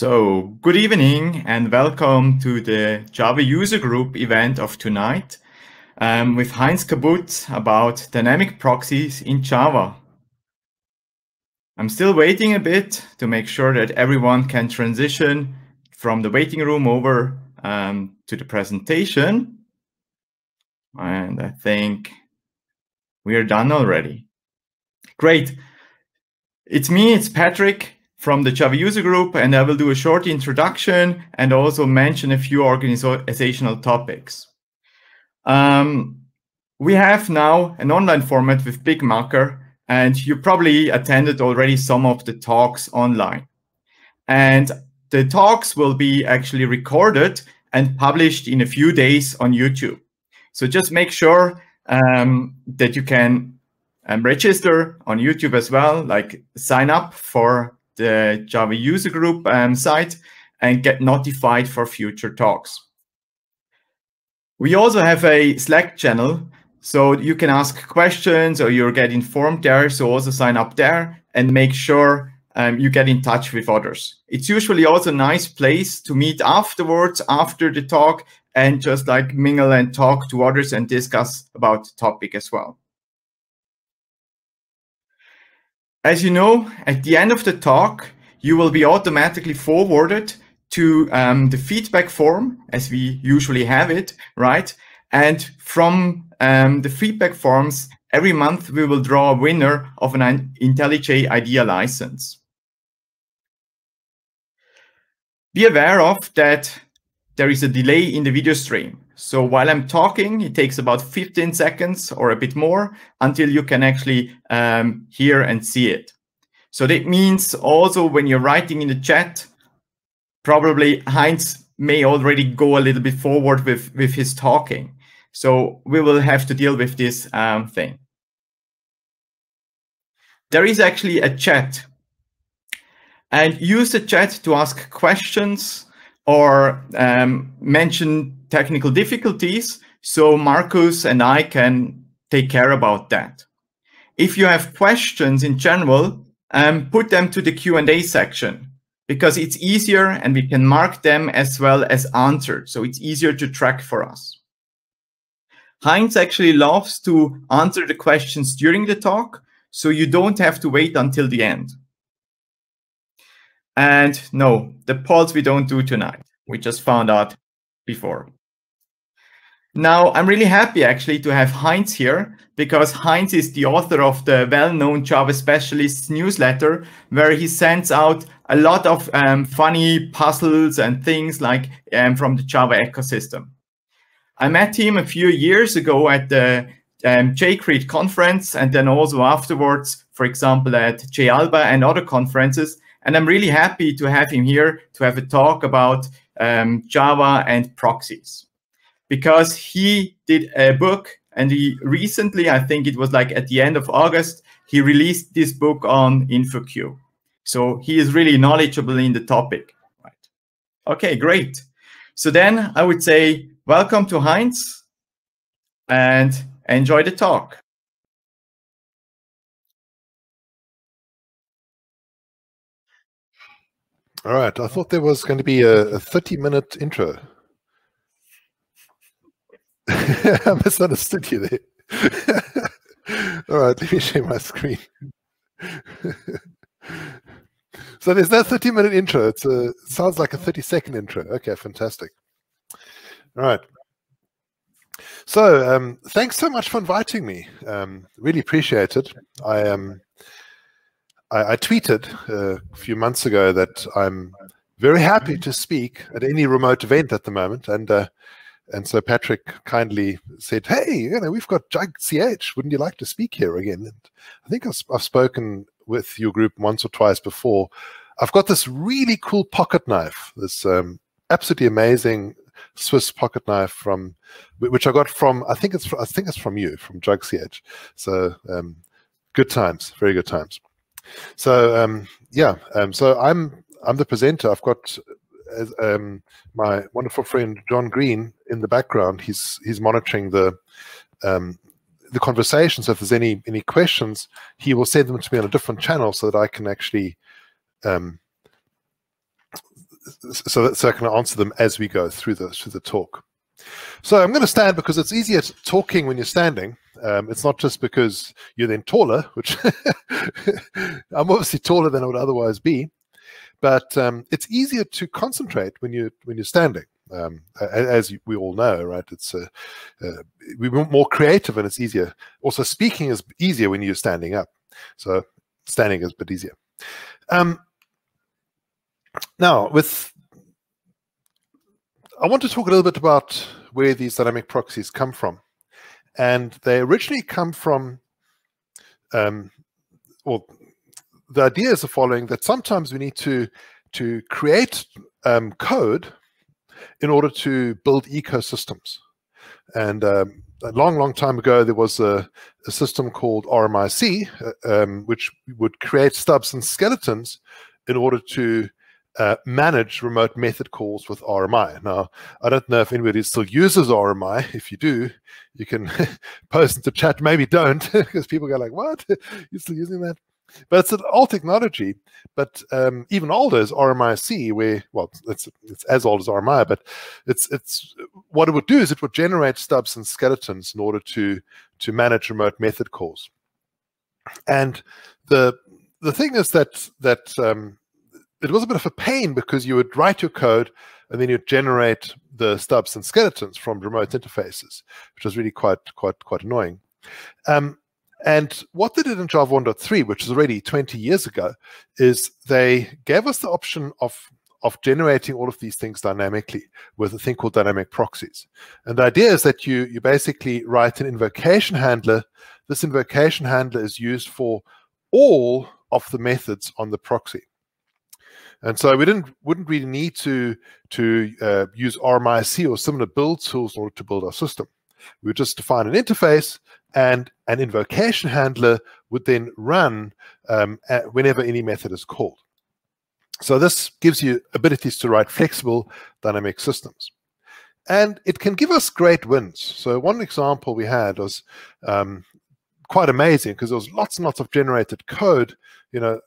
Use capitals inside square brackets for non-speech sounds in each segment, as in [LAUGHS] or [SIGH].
So, good evening and welcome to the Java User Group event of tonight um, with Heinz Kabutz about dynamic proxies in Java. I'm still waiting a bit to make sure that everyone can transition from the waiting room over um, to the presentation. And I think we are done already. Great. It's me, it's Patrick from the Java user group, and I will do a short introduction and also mention a few organizational topics. Um, we have now an online format with BigMarker, and you probably attended already some of the talks online. And the talks will be actually recorded and published in a few days on YouTube. So just make sure um, that you can um, register on YouTube as well, like sign up for the Java user group um, site and get notified for future talks. We also have a Slack channel, so you can ask questions or you'll get informed there. So also sign up there and make sure um, you get in touch with others. It's usually also a nice place to meet afterwards, after the talk, and just like mingle and talk to others and discuss about the topic as well. As you know, at the end of the talk, you will be automatically forwarded to um, the feedback form as we usually have it, right? And from um, the feedback forms, every month we will draw a winner of an IntelliJ IDEA license. Be aware of that there is a delay in the video stream. So while I'm talking, it takes about 15 seconds or a bit more until you can actually um, hear and see it. So that means also when you're writing in the chat, probably Heinz may already go a little bit forward with, with his talking. So we will have to deal with this um, thing. There is actually a chat and use the chat to ask questions or um, mention technical difficulties so Marcus and I can take care about that. If you have questions in general, um, put them to the Q&A section because it's easier and we can mark them as well as answered. So it's easier to track for us. Heinz actually loves to answer the questions during the talk, so you don't have to wait until the end. And no, the polls we don't do tonight. We just found out before. Now, I'm really happy actually to have Heinz here because Heinz is the author of the well-known Java Specialists newsletter where he sends out a lot of um, funny puzzles and things like um, from the Java ecosystem. I met him a few years ago at the um, JCrete conference and then also afterwards, for example, at JAlba and other conferences. And I'm really happy to have him here to have a talk about um, Java and proxies because he did a book and he recently, I think it was like at the end of August, he released this book on InfoQ. So he is really knowledgeable in the topic. Right. Okay, great. So then I would say, welcome to Heinz and enjoy the talk. All right. I thought there was going to be a, a 30 minute intro. [LAUGHS] I misunderstood you there. [LAUGHS] All right, let me share my screen. [LAUGHS] so there's no 30 minute intro. It sounds like a 30 second intro. Okay, fantastic. All right. So um, thanks so much for inviting me. Um, really appreciate it. I um, I, I tweeted uh, a few months ago that I'm very happy to speak at any remote event at the moment, and uh, and so Patrick kindly said, "Hey, you know, we've got Jug CH. Wouldn't you like to speak here again?" And I think I've, I've spoken with your group once or twice before. I've got this really cool pocket knife, this um, absolutely amazing Swiss pocket knife from which I got from I think it's from, I think it's from you from Jug CH. So um, good times, very good times. So um, yeah, um, so I'm I'm the presenter. I've got um, my wonderful friend John Green in the background. He's he's monitoring the um, the conversation. So if there's any any questions, he will send them to me on a different channel so that I can actually um, so that so I can answer them as we go through the through the talk. So I'm going to stand because it's easier talking when you're standing. Um, it's not just because you're then taller, which [LAUGHS] I'm obviously taller than I would otherwise be, but um, it's easier to concentrate when you when you're standing. Um, as we all know, right? It's uh, uh, we're more creative and it's easier. Also, speaking is easier when you're standing up. So standing is a bit easier. Um, now, with I want to talk a little bit about where these dynamic proxies come from. And they originally come from, um, well, the idea is the following, that sometimes we need to, to create um, code in order to build ecosystems. And um, a long, long time ago, there was a, a system called RMIC, uh, um, which would create stubs and skeletons in order to uh, manage remote method calls with RMI. Now, I don't know if anybody still uses RMI. If you do, you can [LAUGHS] post into chat. Maybe don't, [LAUGHS] because people go like, "What? [LAUGHS] You're still using that?" But it's an old technology. But um, even older is RMIC, where well, it's it's as old as RMI, but it's it's what it would do is it would generate stubs and skeletons in order to to manage remote method calls. And the the thing is that that um, it was a bit of a pain because you would write your code and then you'd generate the stubs and skeletons from remote interfaces, which was really quite quite quite annoying. Um, and what they did in Java 1.3, which is already 20 years ago, is they gave us the option of of generating all of these things dynamically with a thing called dynamic proxies. And the idea is that you you basically write an invocation handler. This invocation handler is used for all of the methods on the proxy. And so we didn't wouldn't really need to to uh, use RMIC or similar build tools in order to build our system. We would just define an interface, and an invocation handler would then run um, whenever any method is called. So this gives you abilities to write flexible dynamic systems. And it can give us great wins. So one example we had was um, quite amazing because there was lots and lots of generated code. You know,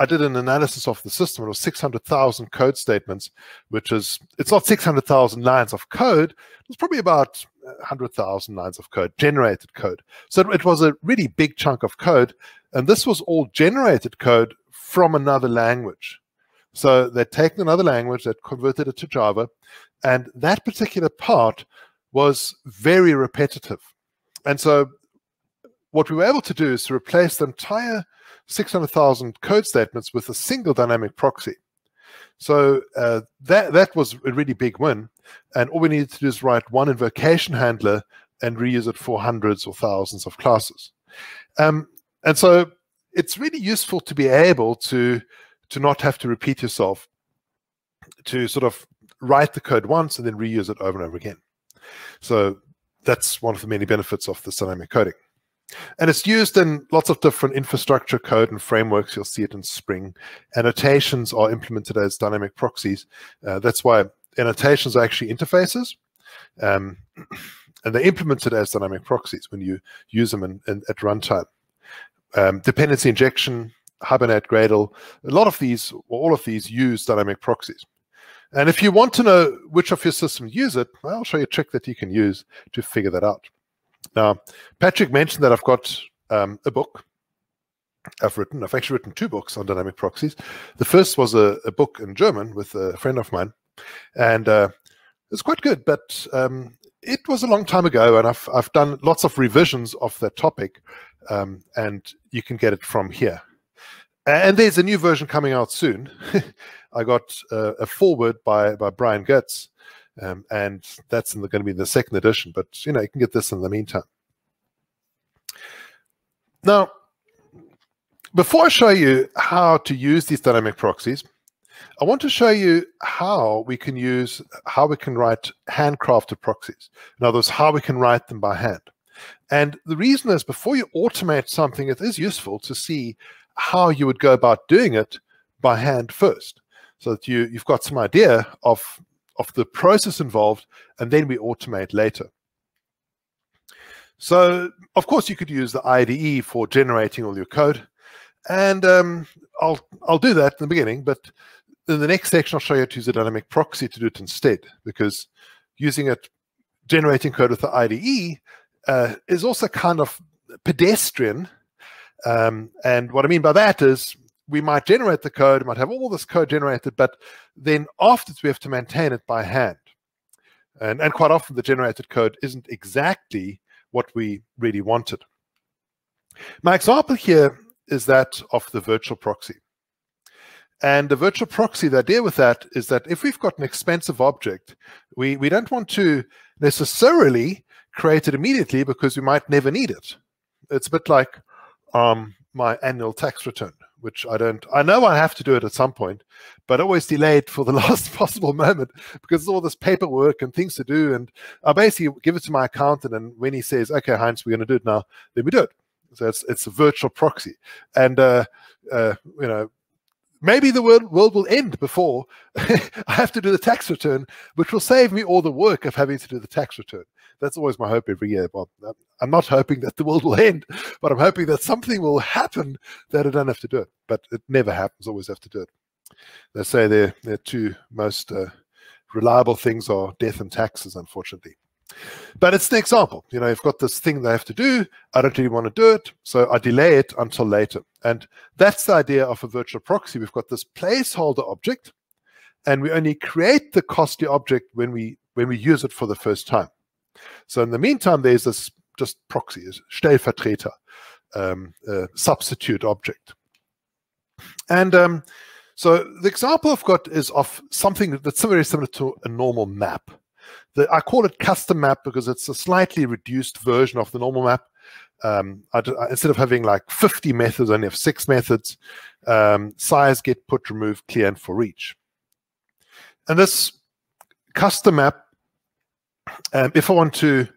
I did an analysis of the system. It was 600,000 code statements, which is, it's not 600,000 lines of code. It's probably about 100,000 lines of code, generated code. So it was a really big chunk of code. And this was all generated code from another language. So they'd taken another language, they'd converted it to Java. And that particular part was very repetitive. And so what we were able to do is to replace the entire 600,000 code statements with a single dynamic proxy. So uh, that that was a really big win, and all we needed to do is write one invocation handler and reuse it for hundreds or thousands of classes. Um, and so it's really useful to be able to to not have to repeat yourself, to sort of write the code once and then reuse it over and over again. So that's one of the many benefits of this dynamic coding. And it's used in lots of different infrastructure code and frameworks. You'll see it in Spring. Annotations are implemented as dynamic proxies. Uh, that's why annotations are actually interfaces. Um, [CLEARS THROAT] and they're implemented as dynamic proxies when you use them in, in, at runtime. Um, dependency injection, Hibernate, Gradle, a lot of these, or all of these use dynamic proxies. And if you want to know which of your systems use it, I'll show you a trick that you can use to figure that out. Now, Patrick mentioned that I've got um, a book I've written. I've actually written two books on dynamic proxies. The first was a, a book in German with a friend of mine, and uh, it's quite good. But um, it was a long time ago, and I've I've done lots of revisions of that topic, um, and you can get it from here. And there's a new version coming out soon. [LAUGHS] I got uh, a foreword by by Brian Goetz, um, and that's going to be the second edition. But you know, you can get this in the meantime. Now, before I show you how to use these dynamic proxies, I want to show you how we can use, how we can write handcrafted proxies. In other words, how we can write them by hand. And the reason is before you automate something, it is useful to see how you would go about doing it by hand first. So that you, you've got some idea of of the process involved, and then we automate later. So, of course, you could use the IDE for generating all your code, and um, I'll I'll do that in the beginning. But in the next section, I'll show you how to use a dynamic proxy to do it instead, because using it, generating code with the IDE uh, is also kind of pedestrian. Um, and what I mean by that is we might generate the code, might have all this code generated, but then afterwards we have to maintain it by hand. And, and quite often the generated code isn't exactly what we really wanted. My example here is that of the virtual proxy. And the virtual proxy, the idea with that is that if we've got an expensive object, we, we don't want to necessarily create it immediately because we might never need it. It's a bit like um, my annual tax return, which I don't, I know I have to do it at some point, but always delay it for the [LAUGHS] last possible moment because all this paperwork and things to do. And I basically give it to my accountant. And when he says, okay, Heinz, we're going to do it now, then we do it. So it's, it's a virtual proxy. And, uh, uh, you know, maybe the world, world will end before [LAUGHS] I have to do the tax return, which will save me all the work of having to do the tax return. That's always my hope every year. Well, I'm not hoping that the world will end, but I'm hoping that something will happen that I don't have to do it. But it never happens. Always have to do it. They say the the two most uh, reliable things are death and taxes, unfortunately. But it's an example. You know, I've got this thing that I have to do. I don't really want to do it. So I delay it until later. And that's the idea of a virtual proxy. We've got this placeholder object, and we only create the costly object when we when we use it for the first time. So in the meantime, there's this just proxy, Stellvertreter, um, uh, substitute object. And um, so the example I've got is of something that's very similar to a normal map. The, I call it custom map because it's a slightly reduced version of the normal map. Um, I, I, instead of having like 50 methods, I only have six methods. Um, size, get, put, remove, clear, and for each. And this custom map, um, if I want to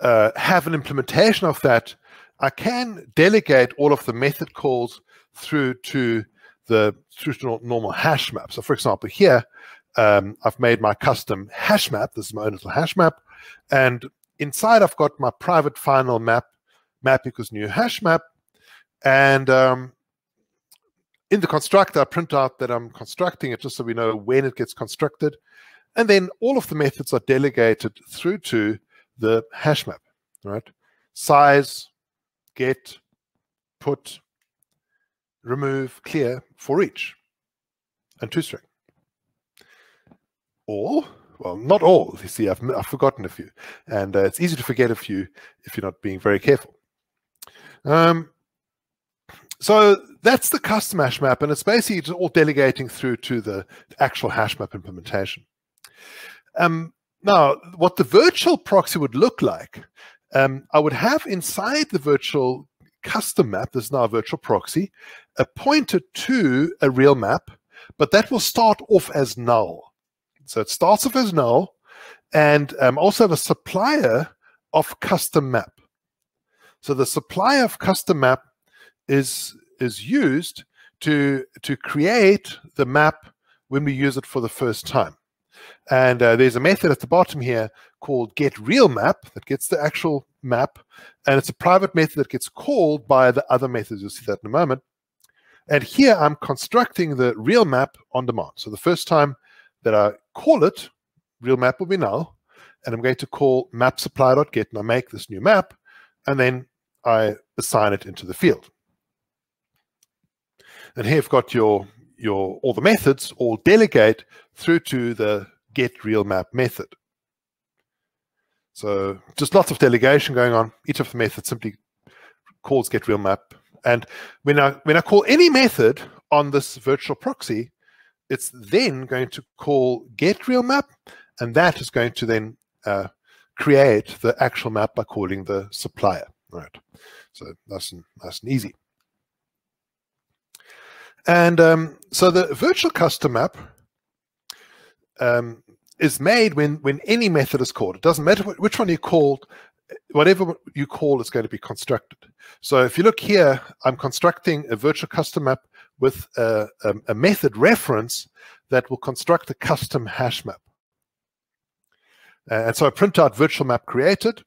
uh, have an implementation of that, I can delegate all of the method calls through to the through to normal hash map. So for example, here, um, I've made my custom hash map. This is my own little hash map. And inside I've got my private final map, map equals new hash map. And um, in the constructor, I print out that I'm constructing it just so we know when it gets constructed. And then all of the methods are delegated through to the hash map, right? Size, get, put, remove, clear for each, and toString all. Well, not all. You see, I've, I've forgotten a few, and uh, it's easy to forget a few if you're not being very careful. Um, so that's the custom hash map, and it's basically all delegating through to the actual hash map implementation. Um, now, what the virtual proxy would look like, um, I would have inside the virtual custom map, there's now a virtual proxy, a pointer to a real map, but that will start off as null. So it starts off as null and um, also have a supplier of custom map. So the supplier of custom map is is used to to create the map when we use it for the first time. And uh, there's a method at the bottom here called get real map that gets the actual map. And it's a private method that gets called by the other methods. You'll see that in a moment. And here I'm constructing the real map on demand. So the first time that I call it real map will be null, and I'm going to call map supply.get, and I make this new map, and then I assign it into the field. And here I've got your your all the methods all delegate through to the get real map method. So just lots of delegation going on. Each of the methods simply calls get real map. And when I when I call any method on this virtual proxy, it's then going to call get real map, and that is going to then uh, create the actual map by calling the supplier. Right. So nice and nice and easy. And um, so the virtual custom map um, is made when when any method is called. It doesn't matter which one you called. Whatever you call is going to be constructed. So if you look here, I'm constructing a virtual custom map with a, a, a method reference that will construct a custom hash map. And so I print out virtual map created.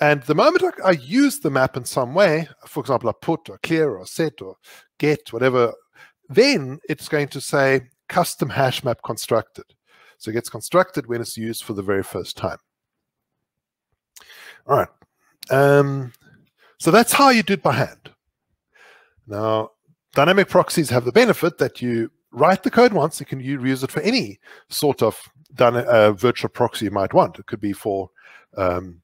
And the moment I, I, use the map in some way, for example, I put or clear or set or get, whatever, then it's going to say custom hash map constructed. So it gets constructed when it's used for the very first time. All right. Um, so that's how you do it by hand. Now, dynamic proxies have the benefit that you write the code once, you can use it for any sort of uh, virtual proxy you might want. It could be for um,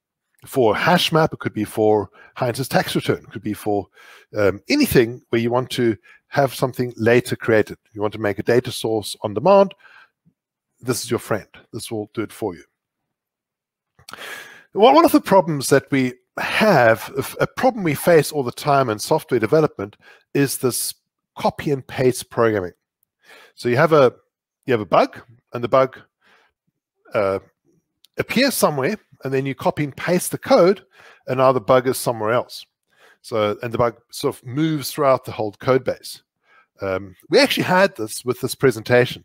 for hash map, it could be for Heinz's tax return, it could be for um, anything where you want to have something later created. You want to make a data source on demand. This is your friend. This will do it for you. One of the problems that we have, a problem we face all the time in software development is this copy and paste programming. So you have a you have a bug, and the bug uh, appears somewhere, and then you copy and paste the code, and now the bug is somewhere else. So and the bug sort of moves throughout the whole code base. Um, we actually had this with this presentation.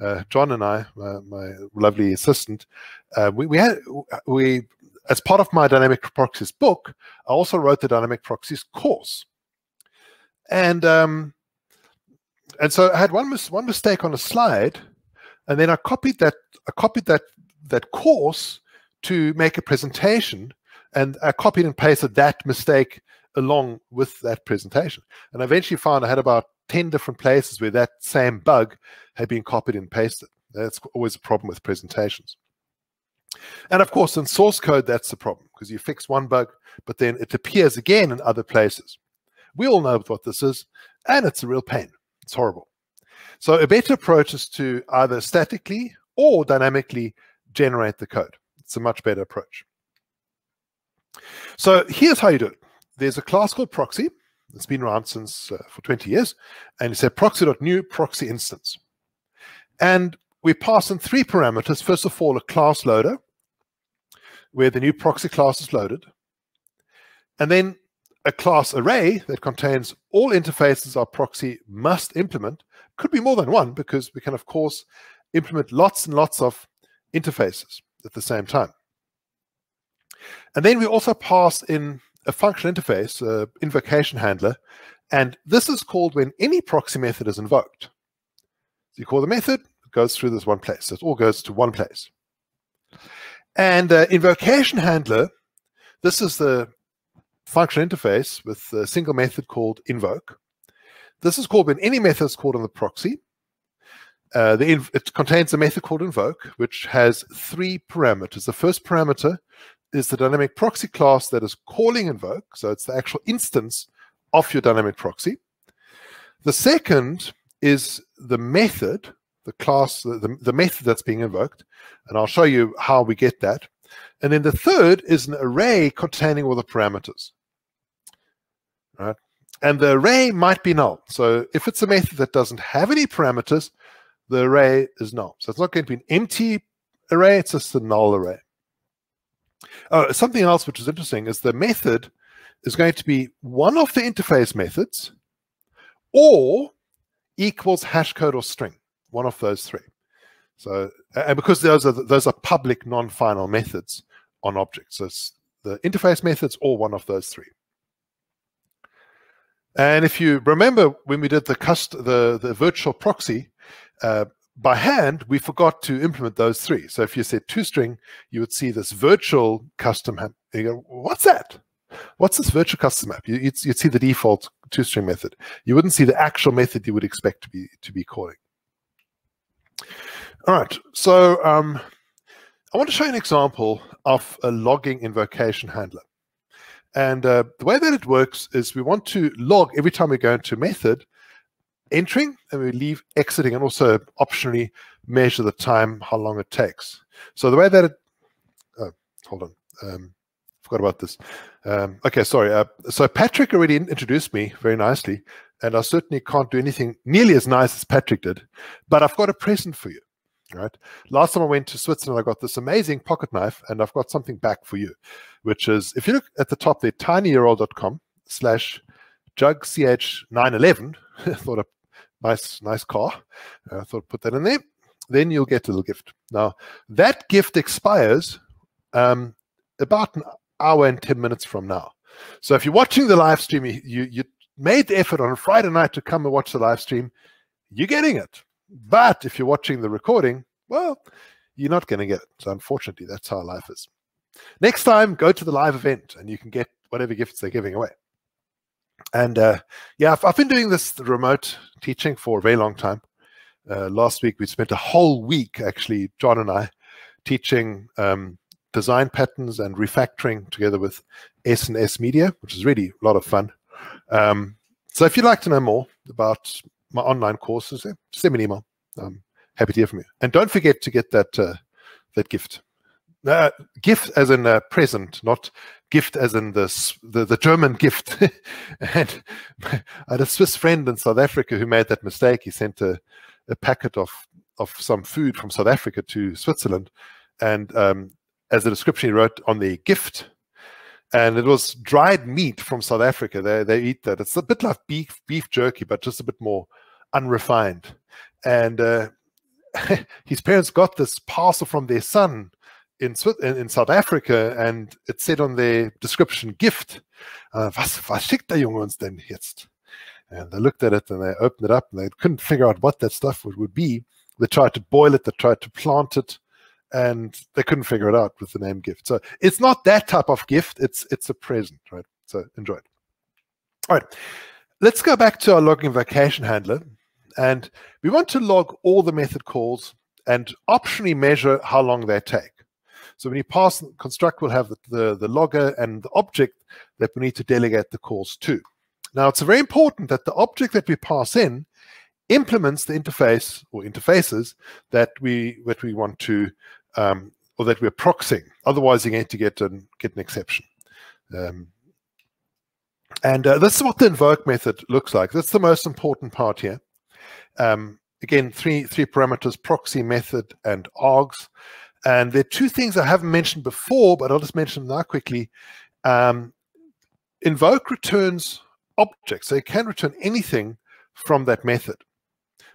Uh, John and I, uh, my lovely assistant, uh, we, we had we as part of my dynamic proxies book, I also wrote the dynamic proxies course, and um, and so I had one mis one mistake on a slide, and then I copied that I copied that that course to make a presentation, and I copied and pasted that mistake along with that presentation. And I eventually found I had about 10 different places where that same bug had been copied and pasted. That's always a problem with presentations. And of course, in source code, that's the problem because you fix one bug, but then it appears again in other places. We all know what this is, and it's a real pain. It's horrible. So a better approach is to either statically or dynamically generate the code. It's a much better approach. So here's how you do it. There's a class called proxy. It's been around since uh, for 20 years. And it's a proxy.new proxy instance. And we pass in three parameters. First of all, a class loader, where the new proxy class is loaded. And then a class array that contains all interfaces our proxy must implement. Could be more than one because we can, of course, implement lots and lots of interfaces at the same time. And then we also pass in a function interface, uh, invocation handler, and this is called when any proxy method is invoked. So you call the method, it goes through this one place. So it all goes to one place. And uh, invocation handler, this is the function interface with a single method called invoke. This is called when any method is called on the proxy. Uh, it contains a method called invoke, which has three parameters. The first parameter is the dynamic proxy class that is calling invoke. So it's the actual instance of your dynamic proxy. The second is the method, the class, the, the method that's being invoked. And I'll show you how we get that. And then the third is an array containing all the parameters right? And the array might be null. So if it's a method that doesn't have any parameters, the array is null. So it's not going to be an empty array, it's just a null array. Oh, something else which is interesting is the method is going to be one of the interface methods or equals hash code or string, one of those three. So, and because those are those are public non-final methods on objects, so it's the interface methods or one of those three. And if you remember when we did the cust the, the virtual proxy, uh, by hand, we forgot to implement those three. So if you said two toString, you would see this virtual custom map. You go, what's that? What's this virtual custom map? You, would you'd, see the default toString method. You wouldn't see the actual method you would expect to be to be calling. All right, so um, I want to show you an example of a logging invocation handler. And uh, the way that it works is we want to log every time we go into method, entering, and we leave exiting, and also optionally measure the time, how long it takes. So the way that it, oh, hold on, um, forgot about this. Um, okay, sorry. Uh, so Patrick already introduced me very nicely, and I certainly can't do anything nearly as nice as Patrick did, but I've got a present for you right? Last time I went to Switzerland, I got this amazing pocket knife, and I've got something back for you, which is if you look at the top there, tinyurl.com slash jugch911. [LAUGHS] thought a nice, nice car. I thought put that in there. Then you'll get a little gift. Now that gift expires um, about an hour and ten minutes from now. So if you're watching the live stream, you you made the effort on a Friday night to come and watch the live stream. You're getting it But if you're watching the recording, well, you're not going to get it. So unfortunately, that's how life is. Next time, go to the live event and you can get whatever gifts they're giving away. And uh, yeah, I've, I've, been doing this remote teaching for a very long time. Uh, last week, we spent a whole week, actually, John and I, teaching um, design patterns and refactoring together with S and S Media, which is really a lot of fun. Um, so if you'd like to know more about my online courses, send me an email. I'm happy to hear from you. And don't forget to get that uh, that gift. Uh, gift as in a present, not gift as in the the, the German gift. [LAUGHS] and I had a Swiss friend in South Africa who made that mistake. He sent a, a packet of of some food from South Africa to Switzerland, and um, as the description he wrote on the gift, and it was dried meat from South Africa. They they eat that. It's a bit like beef beef jerky, but just a bit more unrefined. And uh, [LAUGHS] his parents got this parcel from their son in, in South Africa, and it said on their description, gift. Uh, was, was schickt der Junge uns denn jetzt? And they looked at it and they opened it up and they couldn't figure out what that stuff would, would be. They tried to boil it, they tried to plant it, and they couldn't figure it out with the name gift. So it's not that type of gift, it's it's a present, right? So enjoy it. All right. Let's go back to our logging invocation handler. And we want to log all the method calls and optionally measure how long they take. So when you pass construct, we'll have the, the, the logger and the object that we need to delegate the calls to. Now, it's very important that the object that we pass in implements the interface or interfaces that we that we want to um, or that we're proxying. Otherwise, you're going to get an get an exception. Um, and uh, this is what the invoke method looks like. That's the most important part here. Um, again, three three parameters: proxy, method, and args. And there are two things I haven't mentioned before, but I'll just mention them now quickly. Um, invoke returns objects, so it can return anything from that method.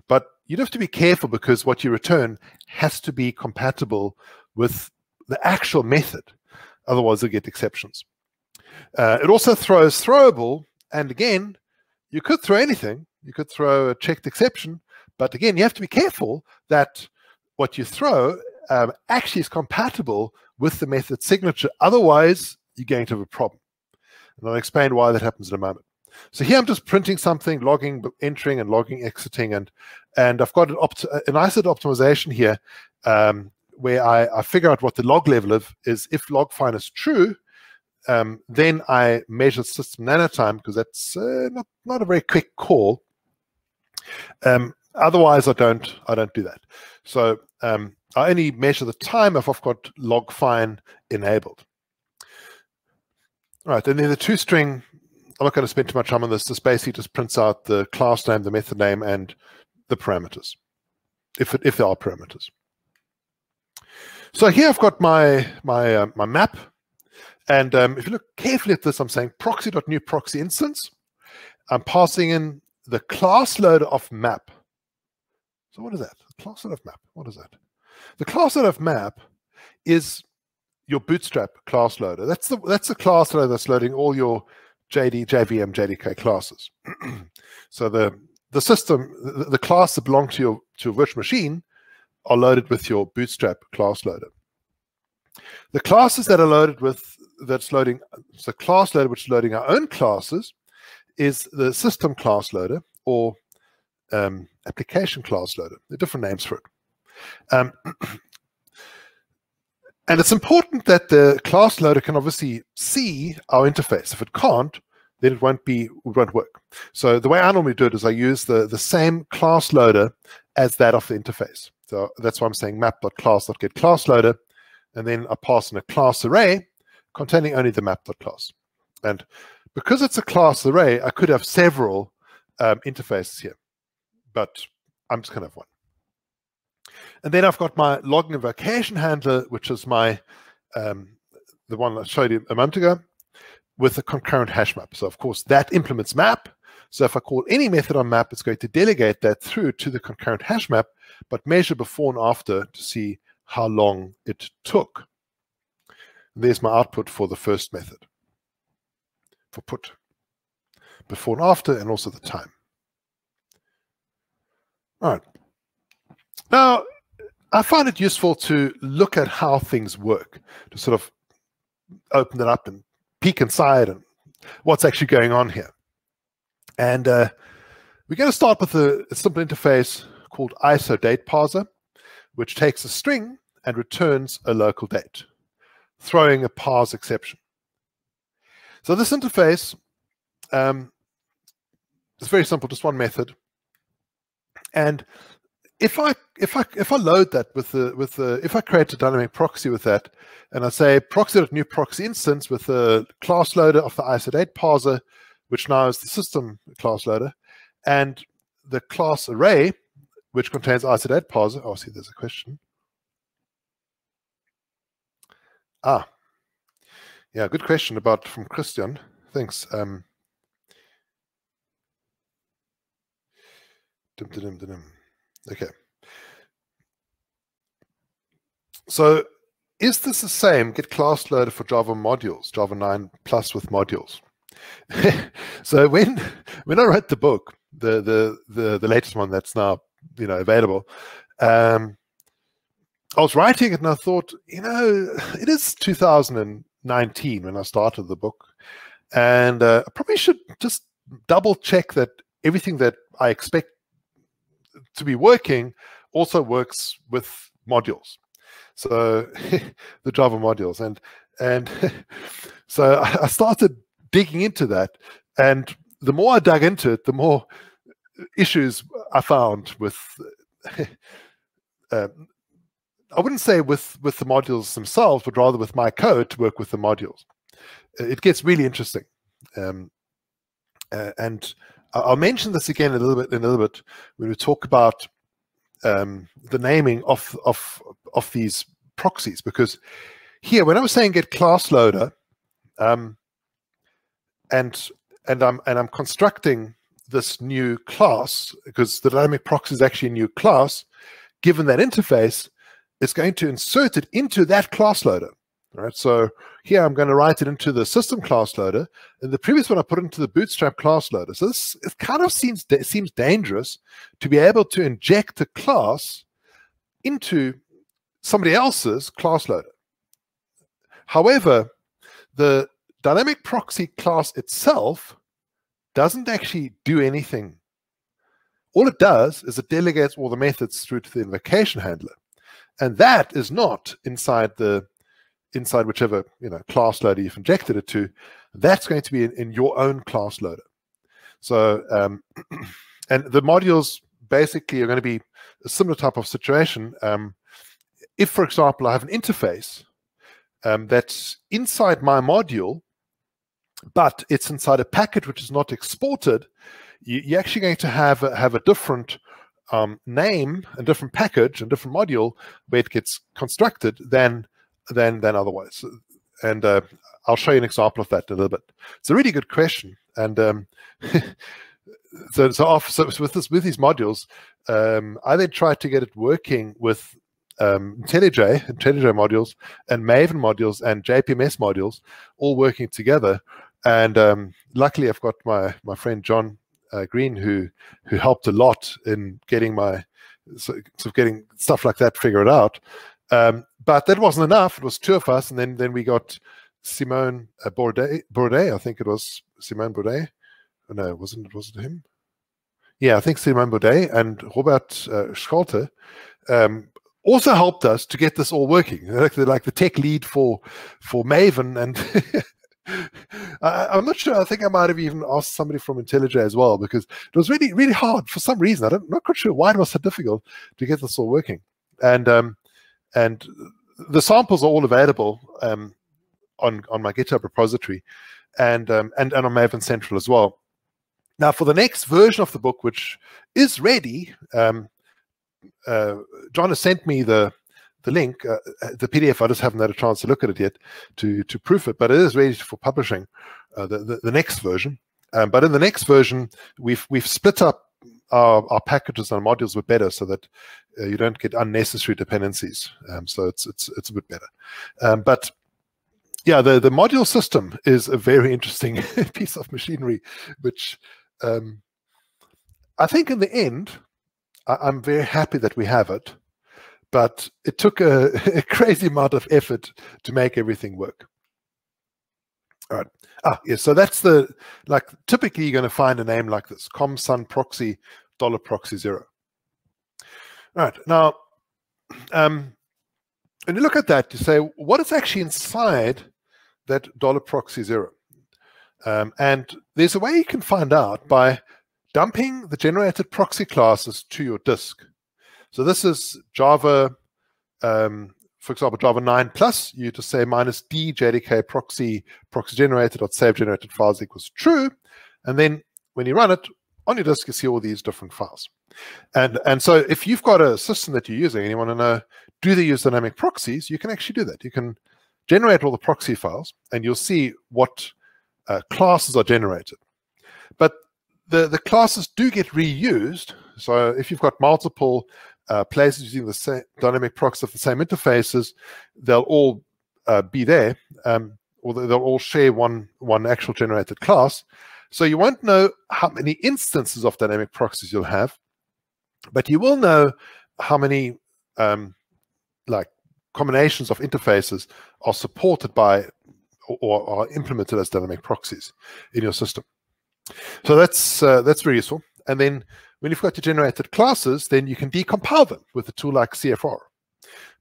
But you'd have to be careful because what you return has to be compatible with the actual method. Otherwise, you'll get exceptions. Uh, it also throws throwable, and again, you could throw anything. You could throw a checked exception, but again, you have to be careful that what you throw um, actually is compatible with the method signature. Otherwise, you're going to have a problem. And I'll explain why that happens in a moment. So here I'm just printing something, logging, entering, and logging, exiting, and and I've got an, opt an ISID optimization here um, where I, I figure out what the log level of is. If log fine is true, um, then I measure system nanotime because that's uh, not not a very quick call. Um, otherwise, I don't I don't do that. So um, I only measure the time if I've got log fine enabled. All right, and then the toString, I'm not going to spend too much time on this. This basically just prints out the class name, the method name, and the parameters, if it, if there are parameters. So here I've got my my uh, my map, and um, if you look carefully at this, I'm saying proxy.new proxy instance. I'm passing in the class loader of map. So what is that? Class loader of map. What is that? The class loader of map is your Bootstrap class loader. That's the that's the class loader that's loading all your JD, JVM, JDK classes. [CLEARS THROAT] so the the system, the, the class that belong to your to your virtual machine are loaded with your Bootstrap class loader. The classes that are loaded with that's loading the class loader which is loading our own classes is the system class loader or um, application class loader. There are different names for it. Um, [CLEARS THROAT] and it's important that the class loader can obviously see our interface. If it can't, then it won't be it won't work. So the way I normally do it is I use the, the same class loader as that of the interface. So that's why I'm saying map.class.get class loader, and then I pass in a class array containing only the map.class. And because it's a class array, I could have several um, interfaces here, but I'm just going to have one. And then I've got my logging invocation handler, which is my um, the one I showed you a moment ago, with a concurrent hash map. So of course that implements map. So if I call any method on map, it's going to delegate that through to the concurrent hash map, but measure before and after to see how long it took. And there's my output for the first method, for put, before and after, and also the time. All right. Now, I find it useful to look at how things work, to sort of open it up and peek inside and what's actually going on here. And uh, we're going to start with a, a simple interface called ISO date parser, which takes a string and returns a local date, throwing a parse exception. So this interface um, is very simple, just one method. And if I if I if I load that with the with the if I create a dynamic proxy with that, and I say proxy new proxy instance with the class loader of the ISO date parser, which now is the system class loader, and the class array, which contains ISO date parser. Oh, see, there's a question. Ah, yeah, good question about from Christian. Thanks. Um, dum, dum, dum, okay. So is this the same get class loader for Java modules, Java 9 plus with modules? [LAUGHS] so when when I wrote the book, the the the, the latest one that's now you know available, um, I was writing it and I thought, you know, it is 2019 when I started the book. And uh, I probably should just double check that everything that I expect to be working also works with modules. So [LAUGHS] the Java modules. And and [LAUGHS] so I started digging into that. And the more I dug into it, the more issues I found with uh, [LAUGHS] I wouldn't say with with the modules themselves, but rather with my code to work with the modules. It gets really interesting, um, uh, and I'll mention this again a little bit in a little bit when we talk about um, the naming of of of these proxies. Because here, when I was saying get class loader, um, and and I'm and I'm constructing this new class because the dynamic proxy is actually a new class. Given that interface, it's going to insert it into that class loader. Right, so here I'm going to write it into the system class loader, and the previous one I put into the Bootstrap class loader. So this it kind of seems seems dangerous to be able to inject a class into somebody else's class loader. However, the dynamic proxy class itself doesn't actually do anything. All it does is it delegates all the methods through to the invocation handler and that is not inside the inside whichever you know class loader you've injected it to. That's going to be in, in your own class loader. So um, [CLEARS THROAT] and the modules basically are going to be a similar type of situation. Um, if, for example, I have an interface um, that's inside my module, but it's inside a packet which is not exported, you, are actually going to have a, have a different um, name and different package and different module where it gets constructed than than than otherwise. And uh, I'll show you an example of that in a little bit. It's a really good question. And um, [LAUGHS] so so, off, so with this with these modules, um, I then tried to get it working with um, IntelliJ, IntelliJ modules, and Maven modules and JPMS modules all working together. And um, luckily, I've got my my friend John uh, Green who who helped a lot in getting my sort of getting stuff like that figured out. Um, but that wasn't enough. It was two of us, and then then we got Simone uh, Bordet, Bordet, I think it was Simone Bordet. Oh, no, wasn't it? Was it him? Yeah, I think Simone Bordet and Robert uh, Scholte um, also helped us to get this all working. [LAUGHS] Like the, like the tech lead for for Maven and [LAUGHS] I, am not sure. I think I might have even asked somebody from IntelliJ as well because it was really, really hard for some reason. I'm not quite sure why it was so difficult to get this all working. And um, and the samples are all available um, on on my GitHub repository, and um, and and on Maven Central as well. Now, for the next version of the book, which is ready, um, uh, John has sent me the the link, uh, uh the PDF. I just haven't had a chance to look at it yet to to proof it, but it is ready for publishing. Uh, the, the, the next version, um, but in the next version, we've we've split up our, our packages and modules were better, so that uh, you don't get unnecessary dependencies. Um, so it's it's it's a bit better. Um, but yeah, the the module system is a very interesting [LAUGHS] piece of machinery, which um, I think in the end, I, I'm very happy that we have it but it took a, [LAUGHS] a, crazy amount of effort to make everything work. All right. Ah, yes. So that's the like typically you're going to find a name like this: ComSun proxy dollar proxy zero. All right. Now, um, when you look at that, you say, what is actually inside that dollar proxy zero? Um, and there's a way you can find out by dumping the generated proxy classes to your disk. So this is Java, um, for example, Java 9 plus, you just say minus d jdk proxy proxy generated dot save generated files equals true. And then when you run it on your disk, you see all these different files. And, and so if you've got a system that you're using and you want to know, do they use dynamic proxies? You can actually do that. You can generate all the proxy files and you'll see what uh, classes are generated. But the, the classes do get reused. So if you've got multiple uh, places using the same dynamic proxy of the same interfaces, they'll all uh, be there, um, or they'll all share one one actual generated class. So you won't know how many instances of dynamic proxies you'll have, but you will know how many um, like combinations of interfaces are supported by or are implemented as dynamic proxies in your system. So that's uh, that's very useful. And then when you've got your generated classes, then you can decompile them with a tool like CFR.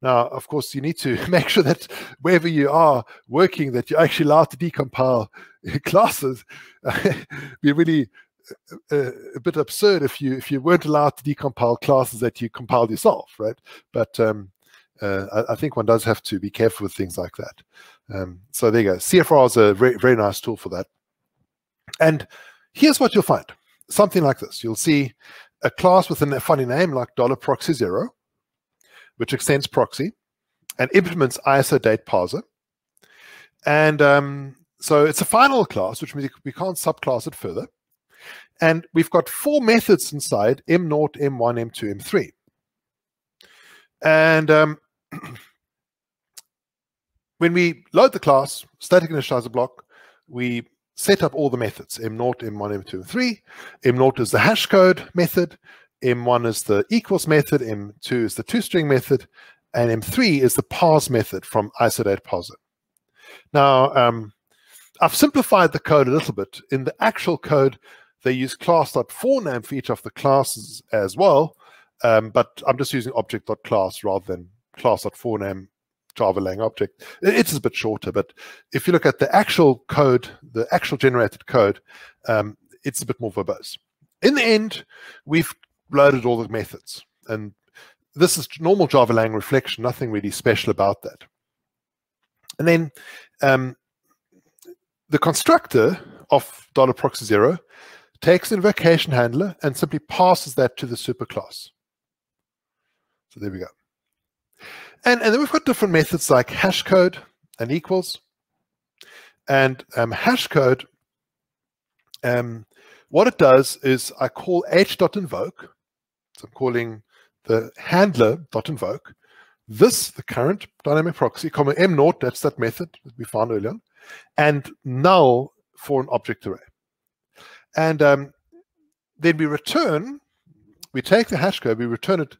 Now, of course, you need to [LAUGHS] make sure that wherever you are working, that you're actually allowed to decompile [LAUGHS] classes. [LAUGHS] be really a, uh, a, bit absurd if you if you weren't allowed to decompile classes that you compiled yourself, right? But um, uh, I, I, think one does have to be careful with things like that. Um, so there you go. CFR is a very, very nice tool for that. And here's what you'll find. Something like this. You'll see a class with a funny name like dollar $proxy zero, which extends proxy and implements ISO date parser. And um, so it's a final class, which means we can't subclass it further. And we've got four methods inside, M0, M1, M2, M3. And um, [CLEARS THROAT] when we load the class, static initializer block, we set up all the methods, M0, M1, M2, M3. M0 is the hash code method. M1 is the equals method. M2 is the toString method. And M3 is the parse method from ISO date parser. Now, um, I've simplified the code a little bit. In the actual code, they use class.forName for each of the classes as well. Um, but I'm just using object.class rather than class.forName Java Lang object. It's a bit shorter, but if you look at the actual code, the actual generated code, um, it's a bit more verbose. In the end, we've loaded all the methods. And this is normal Java Lang reflection, nothing really special about that. And then um, the constructor of $proxy0 takes an invocation handler and simply passes that to the superclass. So there we go. And, and then we've got different methods like hash code and equals. And um, hashcode, um, what it does is I call h.invoke. So I'm calling the handler.invoke. This, the current dynamic proxy, comma m0, that's that method that we found earlier, and null for an object array. And um, then we return, we take the hash code, we return it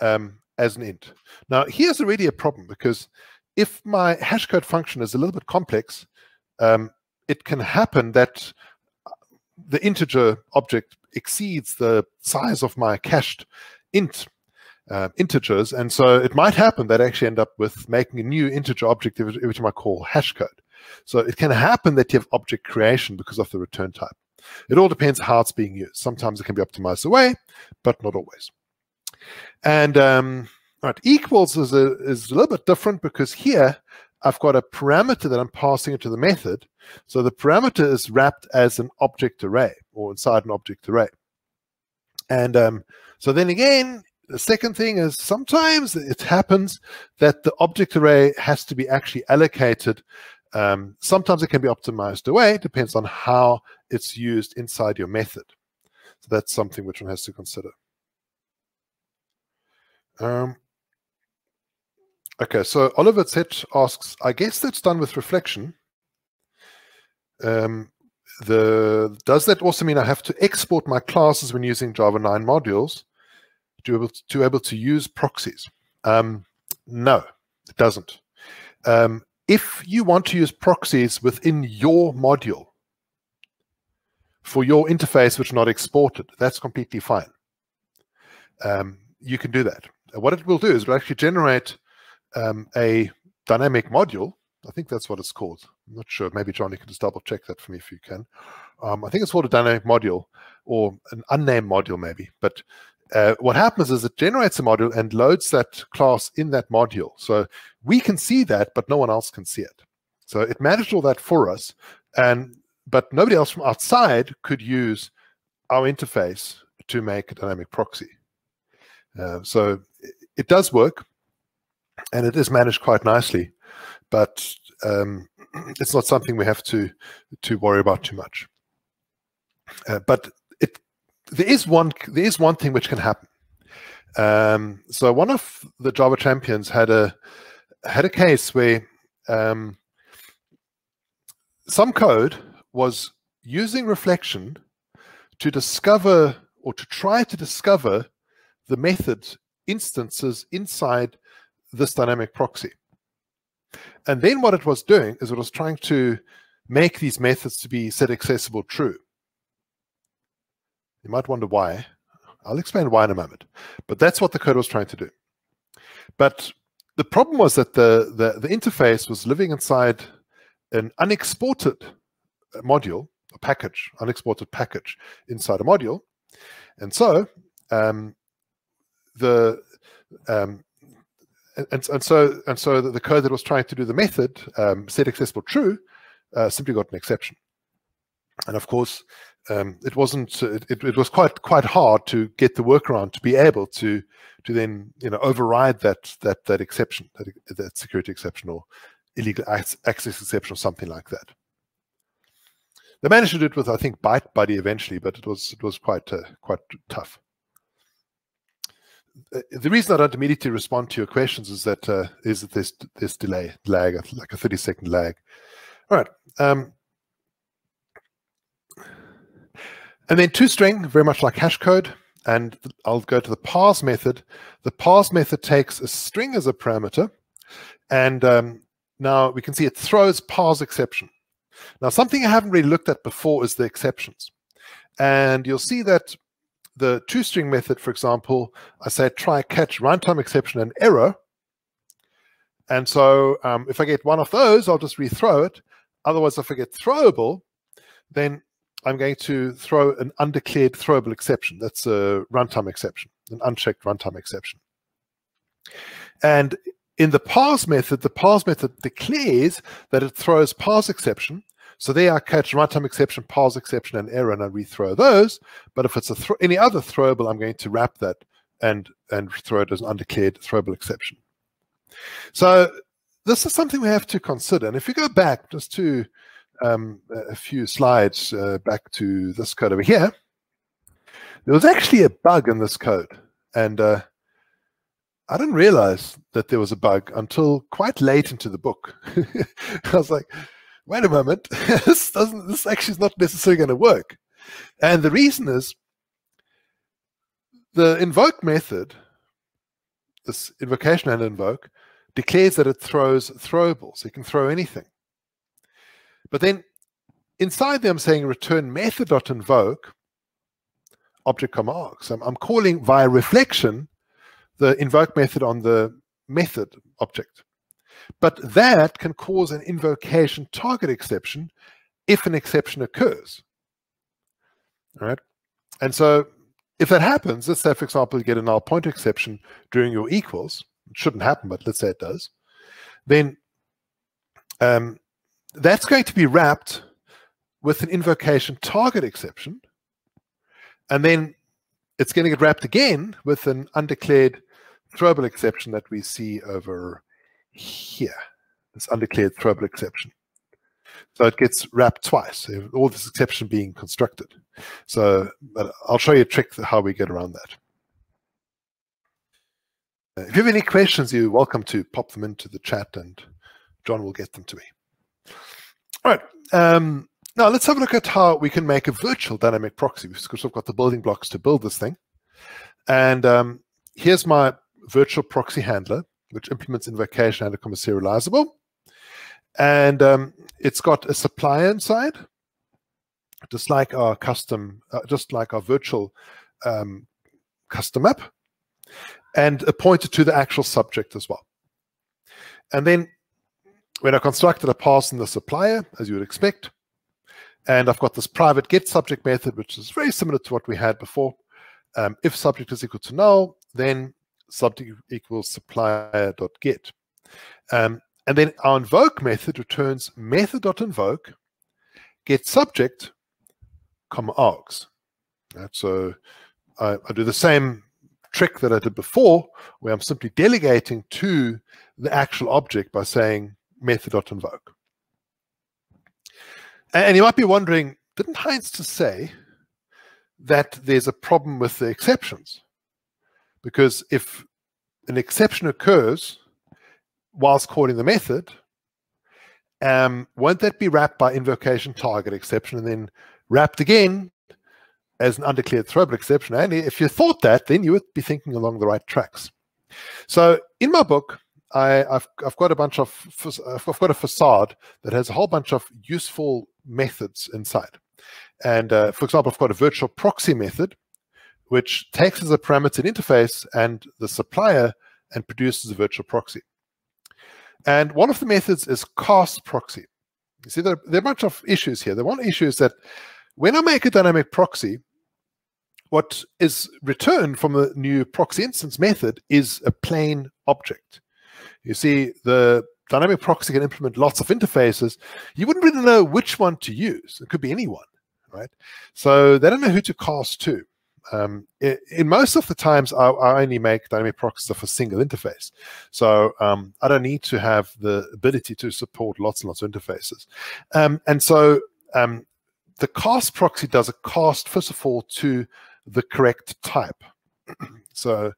um, as an int. Now, here's already a problem because if my hashcode function is a little bit complex, um, it can happen that uh, the integer object exceeds the size of my cached int uh, integers. And so it might happen that I actually end up with making a new integer object, every time I call hashcode. So it can happen that you have object creation because of the return type. It all depends how it's being used. Sometimes it can be optimized away, but not always. And um, right, equals is a, is a little bit different because here I've got a parameter that I'm passing into the method. So the parameter is wrapped as an object array or inside an object array. And um, so then again, the second thing is sometimes it happens that the object array has to be actually allocated. Um, sometimes it can be optimized away. It depends on how it's used inside your method. So that's something which one has to consider. Um, okay, so Oliver Z asks, I guess that's done with reflection. Um, the Does that also mean I have to export my classes when using Java 9 modules to able to, to able to use proxies? Um, no, it doesn't. Um, if you want to use proxies within your module for your interface which are not exported, that's completely fine. Um, you can do that. what it will do is it will actually generate um, a dynamic module. I think that's what it's called. I'm not sure. Maybe John, you can just double check that for me if you can. Um, I think it's called a dynamic module or an unnamed module maybe. But uh, what happens is it generates a module and loads that class in that module. So we can see that, but no one else can see it. So it managed all that for us, and but nobody else from outside could use our interface to make a dynamic proxy. Uh, so it, it does work, and it is managed quite nicely, but um, [CLEARS THROAT] it's not something we have to to worry about too much. Uh, but it there is one there is one thing which can happen. Um, so one of the Java champions had a had a case where um, some code was using reflection to discover or to try to discover the method instances inside this dynamic proxy. And then what it was doing is it was trying to make these methods to be set accessible true. You might wonder why. I'll explain why in a moment. But that's what the code was trying to do. But the problem was that the, the, the interface was living inside an unexported module, a package, unexported package inside a module. And so um, the um, and, and so and so the, code that was trying to do the method um, set accessible true uh, simply got an exception. And of course, um, it wasn't it, it, was quite quite hard to get the workaround to be able to to then you know override that that that exception that, that security exception or illegal access exception or something like that. They managed to do it with I think Byte Buddy eventually, but it was it was quite uh, quite tough. Uh, the reason I don't immediately respond to your questions is that uh, is that there's this delay lag like a 30 second lag. All right. Um, And then two toString, very much like hash code, and I'll go to the parse method. The parse method takes a string as a parameter, and um, now we can see it throws parse exception. Now, something I haven't really looked at before is the exceptions. And you'll see that the toString method, for example, I say try catch runtime exception and error. And so um, if I get one of those, I'll just rethrow it. Otherwise, if I get throwable, then I'm going to throw an undeclared throwable exception. That's a runtime exception, an unchecked runtime exception. And in the parse method, the parse method declares that it throws parse exception. So there I catch runtime exception, parse exception, and error, and I rethrow those. But if it's a any other throwable, I'm going to wrap that and and throw it as an undeclared throwable exception. So this is something we have to consider. And if you go back just to um, a few slides uh, back to this code over here, there was actually a bug in this code. And uh, I didn't realize that there was a bug until quite late into the book. [LAUGHS] I was like, wait a moment, [LAUGHS] this doesn't this actually is not necessarily going to work. And the reason is the invoke method, this invocation and invoke, declares that it throws throwables. You can throw anything. But then inside there, I'm saying return method.invoke object comma args. I'm, I'm calling via reflection the invoke method on the method object. But that can cause an invocation target exception if an exception occurs. All right. And so if that happens, let's say, for example, you get a null pointer exception during your equals, it shouldn't happen, but let's say it does, then um, that's going to be wrapped with an invocation target exception. And then it's going to get wrapped again with an undeclared throwable exception that we see over here, this undeclared throwable exception. So it gets wrapped twice, all this exception being constructed. So I'll show you a trick how we get around that. If you have any questions, you're welcome to pop them into the chat and John will get them to me. All right. Um, now let's have a look at how we can make a virtual dynamic proxy because we've got the building blocks to build this thing. And um, here's my virtual proxy handler, which implements invocation and becomes serializable. And um, it's got a supplier inside, just like our custom, uh, just like our virtual um, custom app, and a pointer to the actual subject as well. And then when I constructed a pass in the supplier, as you would expect, and I've got this private get subject method, which is very similar to what we had before. Um, if subject is equal to null, then subject equals supplier.get. Um, and then our invoke method returns method.invoke get subject, comma args. Right, so I, I do the same trick that I did before, where I'm simply delegating to the actual object by saying method.invoke. And you might be wondering, didn't Heinz to say that there's a problem with the exceptions? Because if an exception occurs whilst calling the method, um, won't that be wrapped by invocation target exception and then wrapped again as an undeclared throwable exception? And if you thought that, then you would be thinking along the right tracks. So in my book, I, have I've got a bunch of I've got a facade that has a whole bunch of useful methods inside. And uh, for example, I've got a virtual proxy method, which takes as a parameter an interface and the supplier and produces a virtual proxy. And one of the methods is cast proxy. You see, there, there are a bunch of issues here. The one issue is that when I make a dynamic proxy, what is returned from the new proxy instance method is a plain object. You see, the dynamic proxy can implement lots of interfaces. You wouldn't really know which one to use. It could be anyone, right? So they don't know who to cast to. Um, in most of the times, I, I, only make dynamic proxies of a single interface. So um, I don't need to have the ability to support lots and lots of interfaces. Um, and so um, the cast proxy does a cast, first of all, to the correct type. [CLEARS THROAT] so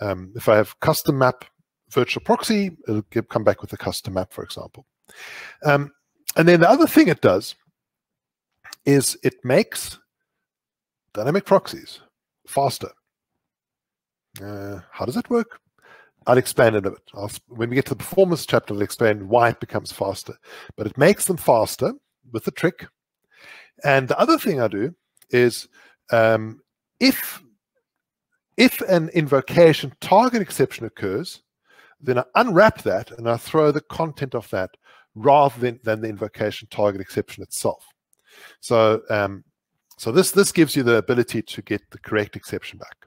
um, if I have custom map virtual proxy, it'll give, come back with a custom map, for example. Um, and then the other thing it does is it makes dynamic proxies faster. Uh, how does that work? I'll explain it a bit. I'll, when we get to the performance chapter, I'll explain why it becomes faster. But it makes them faster with the trick. And the other thing I do is um, if if an invocation target exception occurs, then I unwrap that and I throw the content of that rather than, than the invocation target exception itself. So, um, so this, this gives you the ability to get the correct exception back.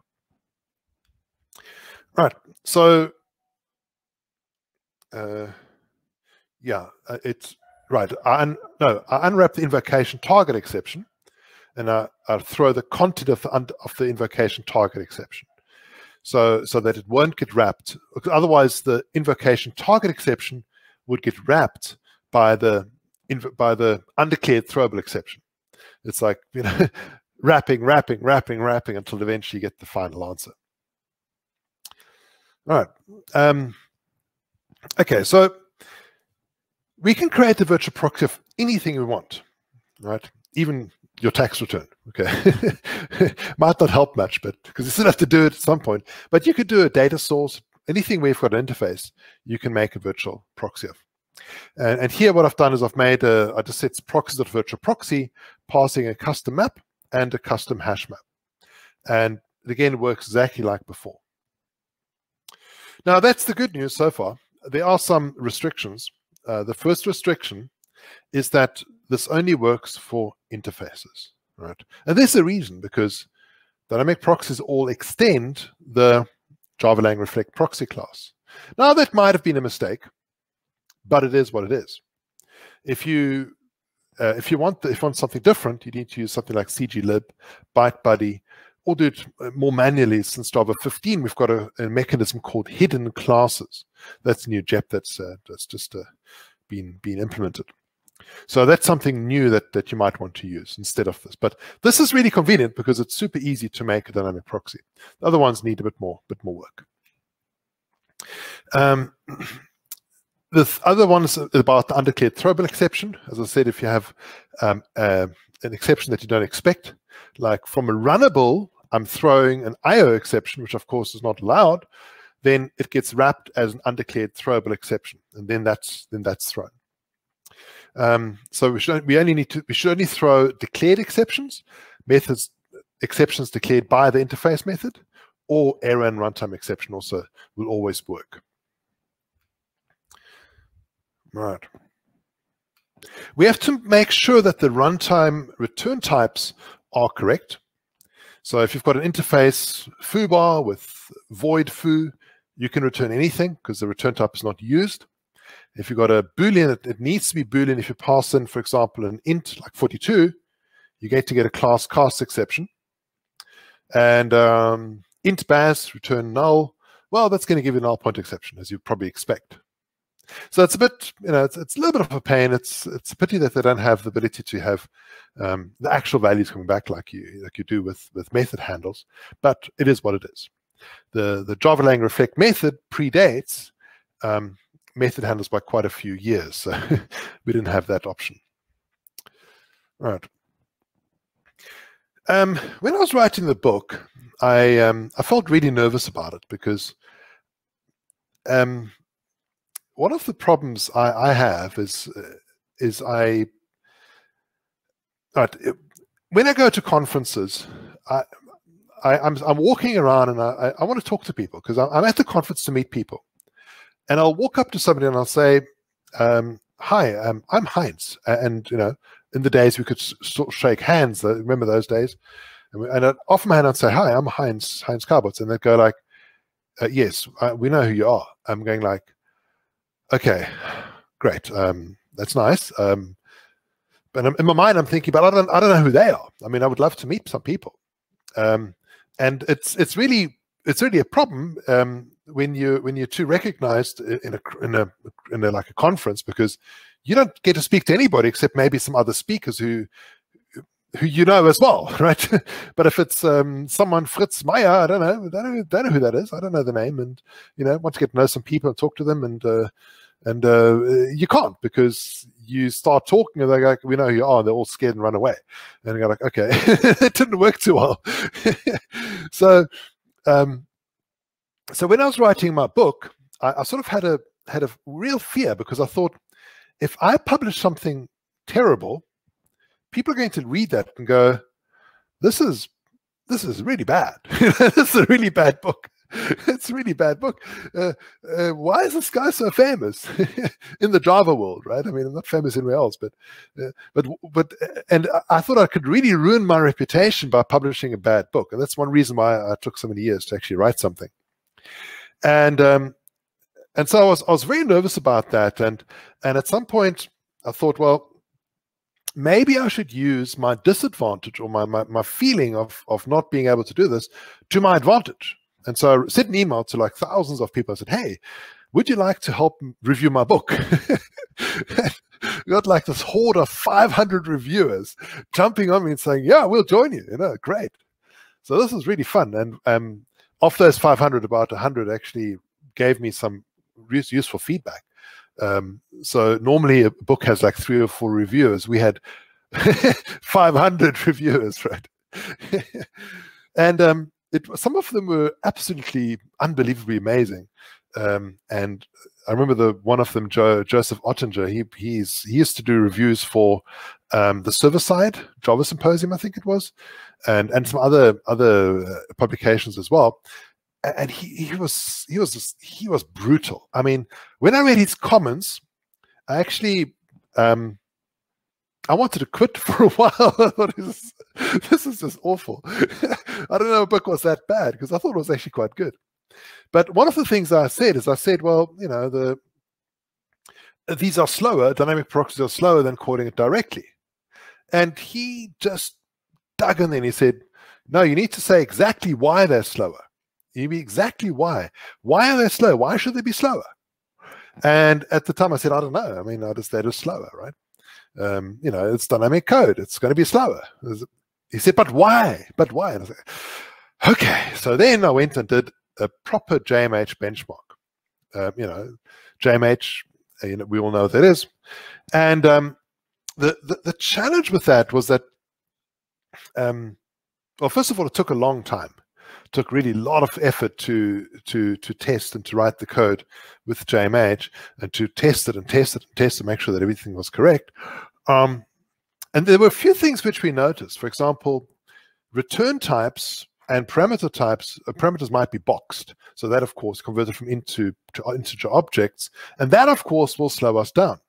Right, so uh, yeah, uh, it's right. I no, I unwrap the invocation target exception, and I, I throw the content of the, of the invocation target exception so so that it won't get wrapped. Otherwise, the invocation target exception would get wrapped by the by the undeclared throwable exception. It's like you know, [LAUGHS] wrapping, wrapping, wrapping, wrapping until eventually you get the final answer. All right. Um, okay, so we can create the virtual proxy of anything we want, right? Even your tax return. Okay, [LAUGHS] might not help much, but because you still have to do it at some point. But you could do a data source, anything where you've got an interface, you can make a virtual proxy of. And, and here, what I've done is I've made a, I just set proxy.virtual proxy, passing a custom map and a custom hash map. And it again works exactly like before. Now, that's the good news so far. There are some restrictions. Uh, the first restriction is that this only works for interfaces, right? And there's a reason because dynamic proxies all extend the Java Reflect proxy class. Now that might have been a mistake, but it is what it is. If you uh, if you want the, if you want something different, you need to use something like cglib, ByteBuddy, or do it uh, more manually. Since Java 15, we've got a, a mechanism called hidden classes. That's new JEP that's uh, that's just uh, been been implemented. So that's something new that, that you might want to use instead of this. But this is really convenient because it's super easy to make a dynamic proxy. The other ones need a bit more, bit more work. Um, [CLEARS THROAT] the other one is about the undeclared throwable exception. As I said, if you have um, uh, an exception that you don't expect, like from a runnable, I'm throwing an IO exception, which of course is not allowed. then it gets wrapped as an undeclared throwable exception, and then that's then that's thrown. Um, so we should we only need to we should only throw declared exceptions, methods exceptions declared by the interface method, or error and runtime exception also will always work. Right. We have to make sure that the runtime return types are correct. So if you've got an interface foobar with void foo, you can return anything because the return type is not used. If you've got a Boolean, it, it, needs to be Boolean. If you pass in, for example, an int like 42, you get to get a class cast exception. And um, int baz return null. Well, that's going to give you null point exception, as you probably expect. So it's a bit, you know, it's, it's a little bit of a pain. It's it's a pity that they don't have the ability to have um, the actual values coming back like you like you do with with method handles. But it is what it is. The the Java lang reflect method predates um, method handles by quite a few years, so [LAUGHS] we didn't have that option. All right. Um, when I was writing the book, I um, I felt really nervous about it because um, one of the problems I, I have is uh, is I right, when I go to conferences, I, I am I'm, I'm walking around and I, I want to talk to people because I'm at the conference to meet people, and I'll walk up to somebody and I'll say, um, "Hi, um, I'm Heinz," and you know, in the days we could sort of shake hands. Remember those days? And, we, and I'd offer my hand and say, "Hi, I'm Heinz Heinz Kabutz," and they'd go like, uh, "Yes, uh, we know who you are." I'm going like, okay, great. Um, that's nice. Um, but in my mind, I'm thinking, but I don't, I don't know who they are. I mean, I would love to meet some people. Um, and it's, it's really, it's really a problem um, when you when you're too recognized in a in a in a like a conference because you don't get to speak to anybody except maybe some other speakers who who you know as well, [LAUGHS] right? but if it's um, someone Fritz Meyer, I don't know, I don't, don't, know who that is. I don't know the name, and you know, want to get to know some people and talk to them, and uh, and uh, you can't because you start talking and they're like, we know who you are. They're all scared and run away, and you're like, okay, [LAUGHS] it didn't work too well. [LAUGHS] so, um, so when I was writing my book, I, I sort of had a had a real fear because I thought if I publish something terrible people are going to read that and go, "This is this is really bad. [LAUGHS] this is a really bad book. [LAUGHS] it's a really bad book. Uh, uh, why is this guy so famous [LAUGHS] in the Java world, right? I mean, I'm not famous anywhere else, but, uh, but, but, and I thought I could really ruin my reputation by publishing a bad book, and that's one reason why I took so many years to actually write something. And um, and so I was I was very nervous about that, and and at some point I thought, well, maybe I should use my disadvantage or my, my, my, feeling of, of not being able to do this to my advantage. And so I sent an email to like thousands of people. I said, hey, would you like to help review my book? [LAUGHS] got like this horde of 500 reviewers jumping on me and saying, yeah, we'll join you. You know, great. So this was really fun. And um, of those 500, about 100 actually gave me some useful feedback. Um, so normally a book has like three or four reviewers. We had [LAUGHS] 500 [LAUGHS] reviewers, right? and um, it, some of them were absolutely unbelievably amazing. Um, and I remember the one of them, Joe, Joseph Ottinger. He he's he used to do reviews for um, the server side Java Symposium, I think it was, and and some other other uh, publications as well and he, he was he was just, he was brutal. I mean, when I read his comments, I actually um, I wanted to quit [LAUGHS] for a while. [LAUGHS] This, this is just awful. [LAUGHS] I don't know a book was that bad because I thought it was actually quite good. But one of the things I said is I said, well, you know, the these are slower. Dynamic proxies are slower than calling it directly. And he just dug in and he said, no, you need to say exactly why they're slower. You be exactly why. Why are they slow? Why should they be slower? And at the time, I said, I don't know. I mean, I just they're just slower, right? Um, you know, it's dynamic code. It's going to be slower. He said, but why? But why? And I said, okay. So then I went and did a proper JMH benchmark. Um, you know, JMH, you know, we all know what that is. And um, the, the, the challenge with that was that, um, well, first of all, it took a long time It took really a lot of effort to to to test and to write the code with JMH and to test it and test it and test to make sure that everything was correct. Um, and there were a few things which we noticed. For example, return types and parameter types, uh, parameters might be boxed. So that, of course, converted from into to integer objects. And that, of course, will slow us down.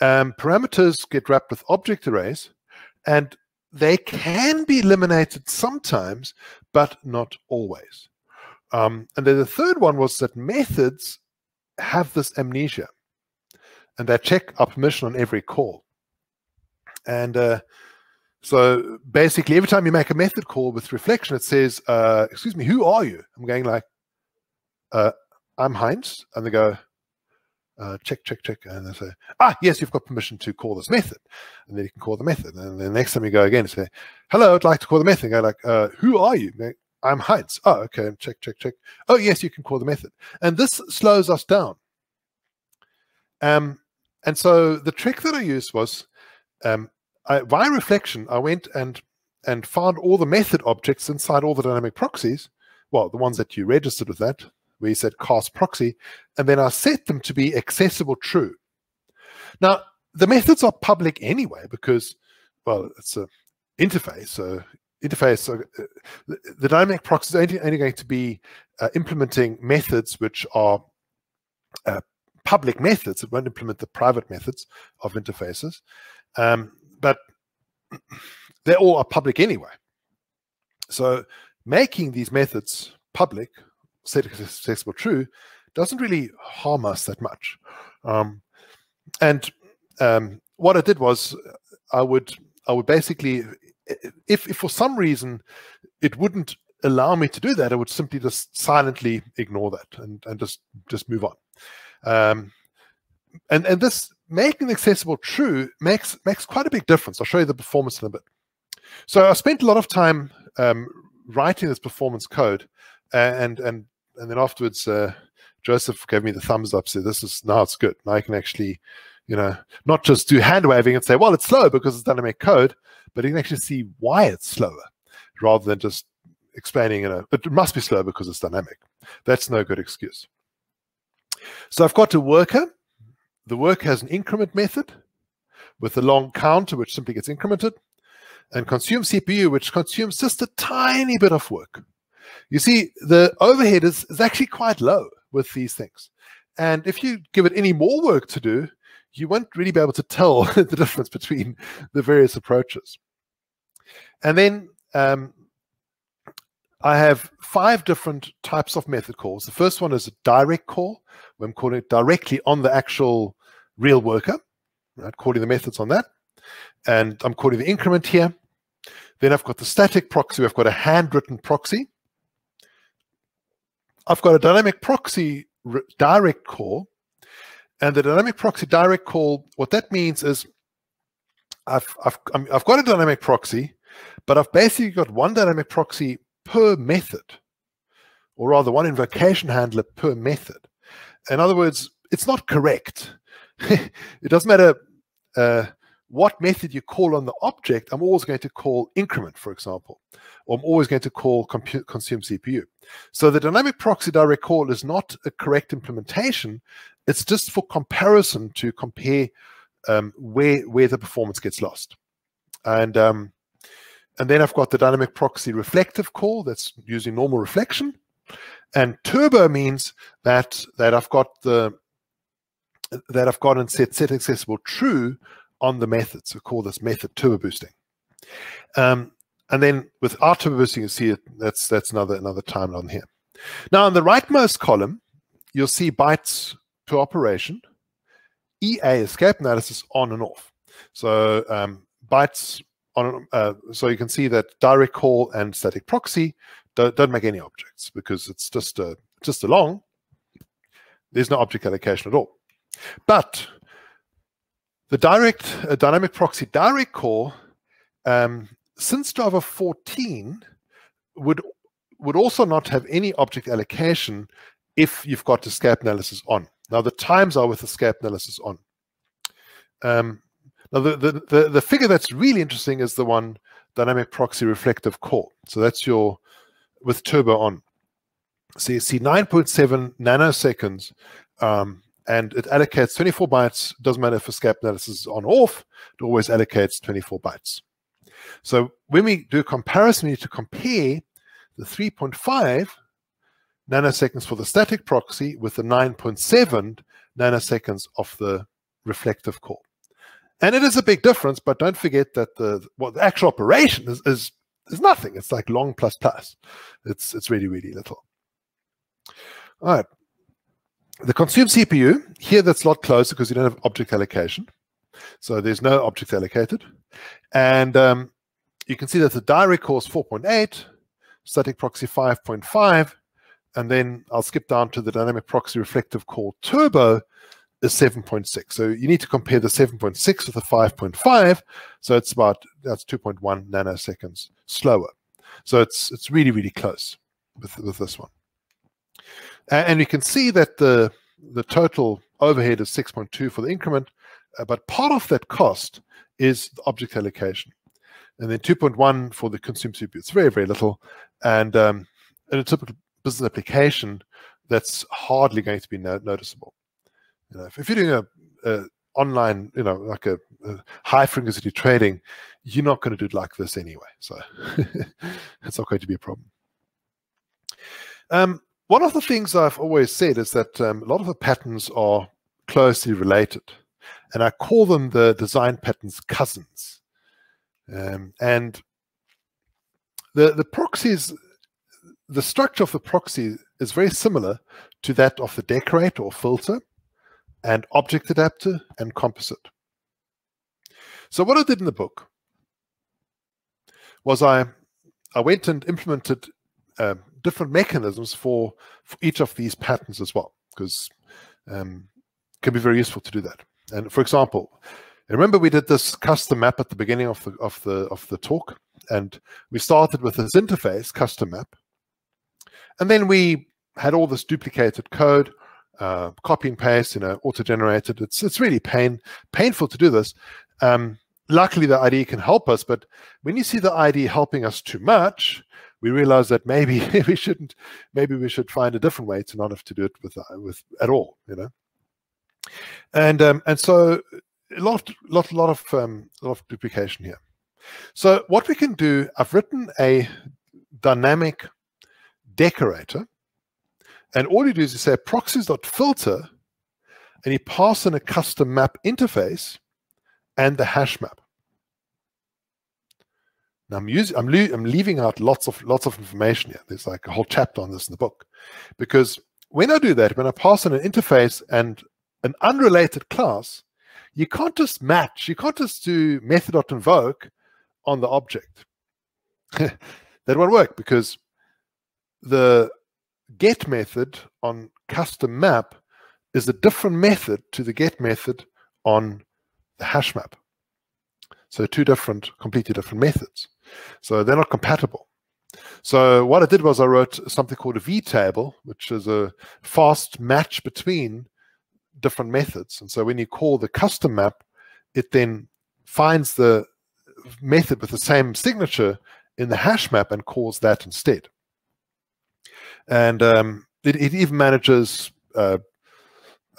Um, parameters get wrapped with object arrays, and they can be eliminated sometimes, but not always. Um, and then the third one was that methods have this amnesia, and they check our permission on every call. And uh, so basically, every time you make a method call with reflection, it says, uh, "Excuse me, who are you?" I'm going like, uh, "I'm Heinz," and they go, uh, check, check, check, and they say, "Ah, yes, you've got permission to call this method," and then you can call the method. And then the next time you go again, say, "Hello, I'd like to call the method." And go like, uh, "Who are you?" I'm Heinz. Oh, okay. Check, check, check. Oh, yes, you can call the method. And this slows us down. Um, and so the trick that I used was um, I, via reflection, I went and and found all the method objects inside all the dynamic proxies. Well, the ones that you registered with that, where you said cast proxy, and then I set them to be accessible true. Now, the methods are public anyway because, well, it's a interface. So interface, so uh, the, dynamic proxy is only, only, going to be uh, implementing methods which are uh, public methods. It won't implement the private methods of interfaces. Um, but [CLEARS THROAT] they all are public anyway. So making these methods public, set accessible true, doesn't really harm us that much. Um, and um, what I did was I would I would basically if, if for some reason it wouldn't allow me to do that, I would simply just silently ignore that and, and just just move on. Um, and and this making accessible true makes makes quite a big difference. I'll show you the performance in a bit. So I spent a lot of time um, writing this performance code, and and and then afterwards, uh, Joseph gave me the thumbs up. Said, "This is now it's good. Now I can actually, you know, not just do hand waving and say, well, it's slow because it's dynamic code, but you can actually see why it's slower, rather than just explaining, you know, it must be slow because it's dynamic. That's no good excuse. So I've got a worker the work has an increment method with a long counter, which simply gets incremented, and consume CPU, which consumes just a tiny bit of work. You see, the overhead is, is actually quite low with these things. And if you give it any more work to do, you won't really be able to tell [LAUGHS] the difference between the various approaches. And then um, I have five different types of method calls. The first one is a direct call, I'm calling it directly on the actual real worker, right? Calling the methods on that. And I'm calling the increment here. Then I've got the static proxy. I've got a handwritten proxy. I've got a dynamic proxy direct call. And the dynamic proxy direct call, what that means is I've, I've, I've got a dynamic proxy, but I've basically got one dynamic proxy per method, or rather one invocation handler per method. In other words, it's not correct. [LAUGHS] it doesn't matter uh, what method you call on the object, I'm always going to call increment, for example, or I'm always going to call consume CPU. So the dynamic proxy direct call is not a correct implementation. It's just for comparison to compare um, where where the performance gets lost. And um, and then I've got the dynamic proxy reflective call that's using normal reflection. And turbo means that that I've got the that I've got and set set accessible true on the method. So call this method turbo boosting. Um, and then with our turbo boosting, you see it, that's that's another another timeline here. Now on the rightmost column, you'll see bytes per operation, EA escape analysis on and off. So um, bytes on, uh, so you can see that direct call and static proxy don't, don't make any objects because it's just a just a long. There's no object allocation at all. But the direct uh, dynamic proxy direct call um, since Java 14 would would also not have any object allocation if you've got the escape analysis on. Now the times are with the escape analysis on. Um, now the, the, the, the, figure that's really interesting is the one dynamic proxy reflective call. So that's your with turbo on. So you see 9.7 nanoseconds, um, and it allocates 24 bytes. Doesn't matter if escape analysis is on or off, it always allocates 24 bytes. So when we do a comparison, we need to compare the 3.5 nanoseconds for the static proxy with the 9.7 nanoseconds of the reflective core. And it is a big difference, but don't forget that the well, the actual operation is, is is nothing. It's like long plus plus. It's it's really, really little. All right. The consumed CPU, here that's a lot closer because you don't have object allocation. So there's no object allocated. And um, you can see that the direct core is 4.8, static proxy 5.5, and then I'll skip down to the dynamic proxy reflective core turbo is 7.6. So you need to compare the 7.6 with the 5.5. So it's about, that's 2.1 nanoseconds slower. So it's it's really, really close with, with this one. And, you can see that the, the total overhead is 6.2 for the increment, uh, but part of that cost is the object allocation. And then 2.1 for the consumed CPU. It's very, very little. And um, in a typical business application, that's hardly going to be no noticeable. You know, if, if you're doing a, a, online, you know, like a, a, high frequency trading, you're not going to do it like this anyway. So [LAUGHS] it's not going to be a problem. Um, one of the things I've always said is that um, a lot of the patterns are closely related, and I call them the design patterns cousins. Um, and the the proxies, the structure of the proxy is very similar to that of the decorator or filter and object adapter and composite. So what I did in the book was I I went and implemented uh, different mechanisms for, for each of these patterns as well, because um, it can be very useful to do that. And for example, remember we did this custom map at the beginning of the of the of the talk, and we started with this interface custom map, and then we had all this duplicated code uh, copy and paste, you know, auto-generated. It's it's really pain painful to do this. Um, luckily, the IDE can help us, but when you see the IDE helping us too much, we realize that maybe [LAUGHS] we shouldn't. Maybe we should find a different way to not have to do it with with at all. You know, and um, and so a lot, lot, lot of um, lot of duplication here. So what we can do, I've written a dynamic decorator and all you do is you say proxies.filter, and you pass in a custom map interface and the hash map. Now I'm using, I'm, I'm leaving out lots of lots of information here. There's like a whole chapter on this in the book, because when I do that, when I pass in an interface and an unrelated class, you can't just match. You can't just do method.invoke on the object. [LAUGHS] that won't work because the get method on custom map is a different method to the get method on the hash map. So two different, completely different methods. So they're not compatible. So what I did was I wrote something called a V table, which is a fast match between different methods. And so when you call the custom map, it then finds the method with the same signature in the hash map and calls that instead and um, it, it, even manages, uh,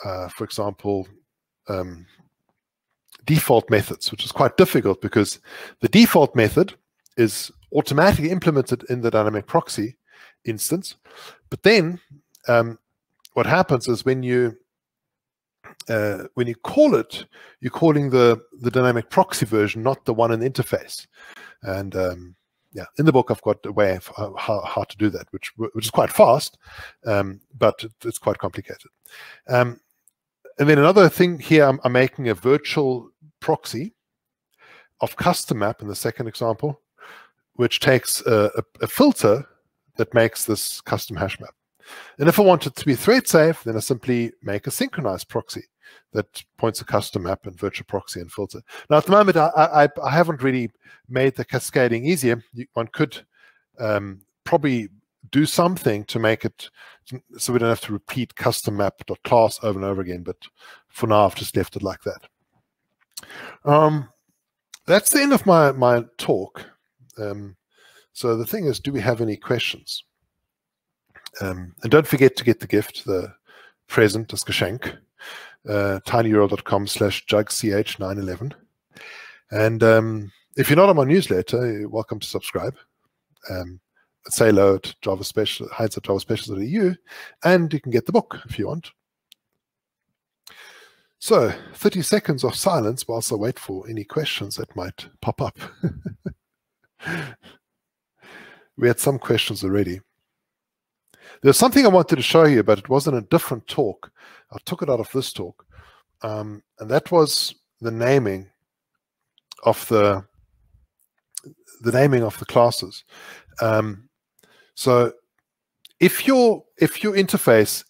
uh, for example, um, default methods, which is quite difficult because the default method is automatically implemented in the dynamic proxy instance. But then um, what happens is when you uh, when you call it, you're calling the the dynamic proxy version, not the one in the interface. And um, yeah, in the book I've got a way of how, how to do that, which which is quite fast, um, but it's quite complicated. Um, and then another thing here, I'm, I'm, making a virtual proxy of custom map in the second example, which takes a, a, a filter that makes this custom hash map. And if I want it to be thread safe, then I simply make a synchronized proxy that points a custom map and virtual proxy and filter. Now, at the moment, I, I, I haven't really made the cascading easier. You, one could um, probably do something to make it so we don't have to repeat custom map.class over and over again. But for now, I've just left it like that. Um, that's the end of my, my talk. Um, so the thing is, do we have any questions? Um, and don't forget to get the gift, the present, das Geschenk, uh, tinyurl.com slash jugch911. And um, if you're not on my newsletter, you're welcome to subscribe. Um, say hello at Java Special, hides at Java and you can get the book if you want. So, 30 seconds of silence whilst I wait for any questions that might pop up. [LAUGHS] we had some questions already. There's something I wanted to show you, but it wasn't a different talk. I took it out of this talk. Um, and that was the naming of the the naming of the classes. Um, so if your if your interface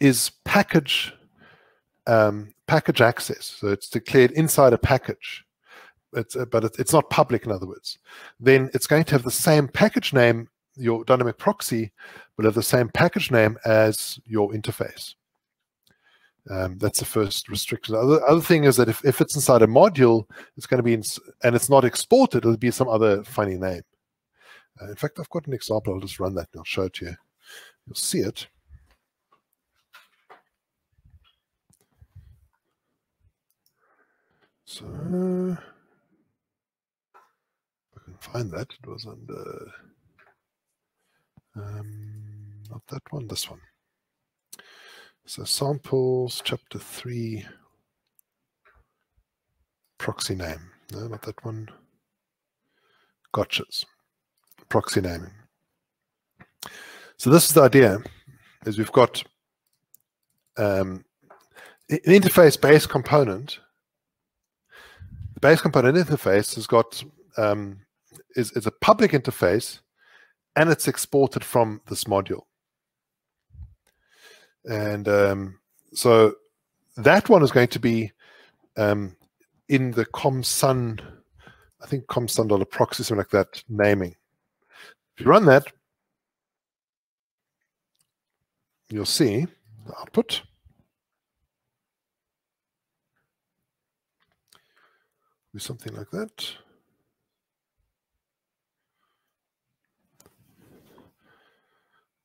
is package um, package access, so it's declared inside a package, it's, uh, but it's not public, in other words, then it's going to have the same package name, your dynamic proxy will have the same package name as your interface. Um, that's the first restriction. The other, other thing is that if, if it's inside a module, it's going to be, and it's not exported, it'll be some other funny name. Uh, in fact, I've got an example. I'll just run that and I'll show it to you. You'll see it. So I can find that. It was under um, not that one, this one. So samples, chapter three, proxy name. No, not that one. Gotchas, proxy naming. So this is the idea, is we've got um, an interface-based component. The base component interface has got um, is, is a public interface and it's exported from this module. And um, so that one is going to be um, in the com.sun, I think com.sun.proxy, something like that, naming. If you run that, you'll see the output. Be something like that.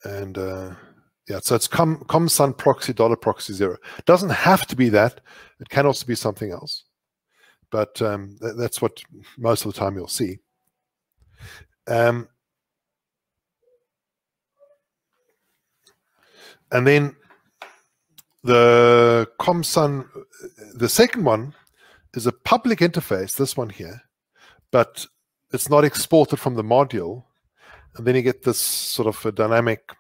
And uh, yeah, so it's com, com.sun proxy dollar proxy zero. It doesn't have to be that. It can also be something else. But um, th that's what most of the time you'll see. Um, and then the com.sun, the second one is a public interface, this one here, but it's not exported from the module. And then you get this sort of a dynamic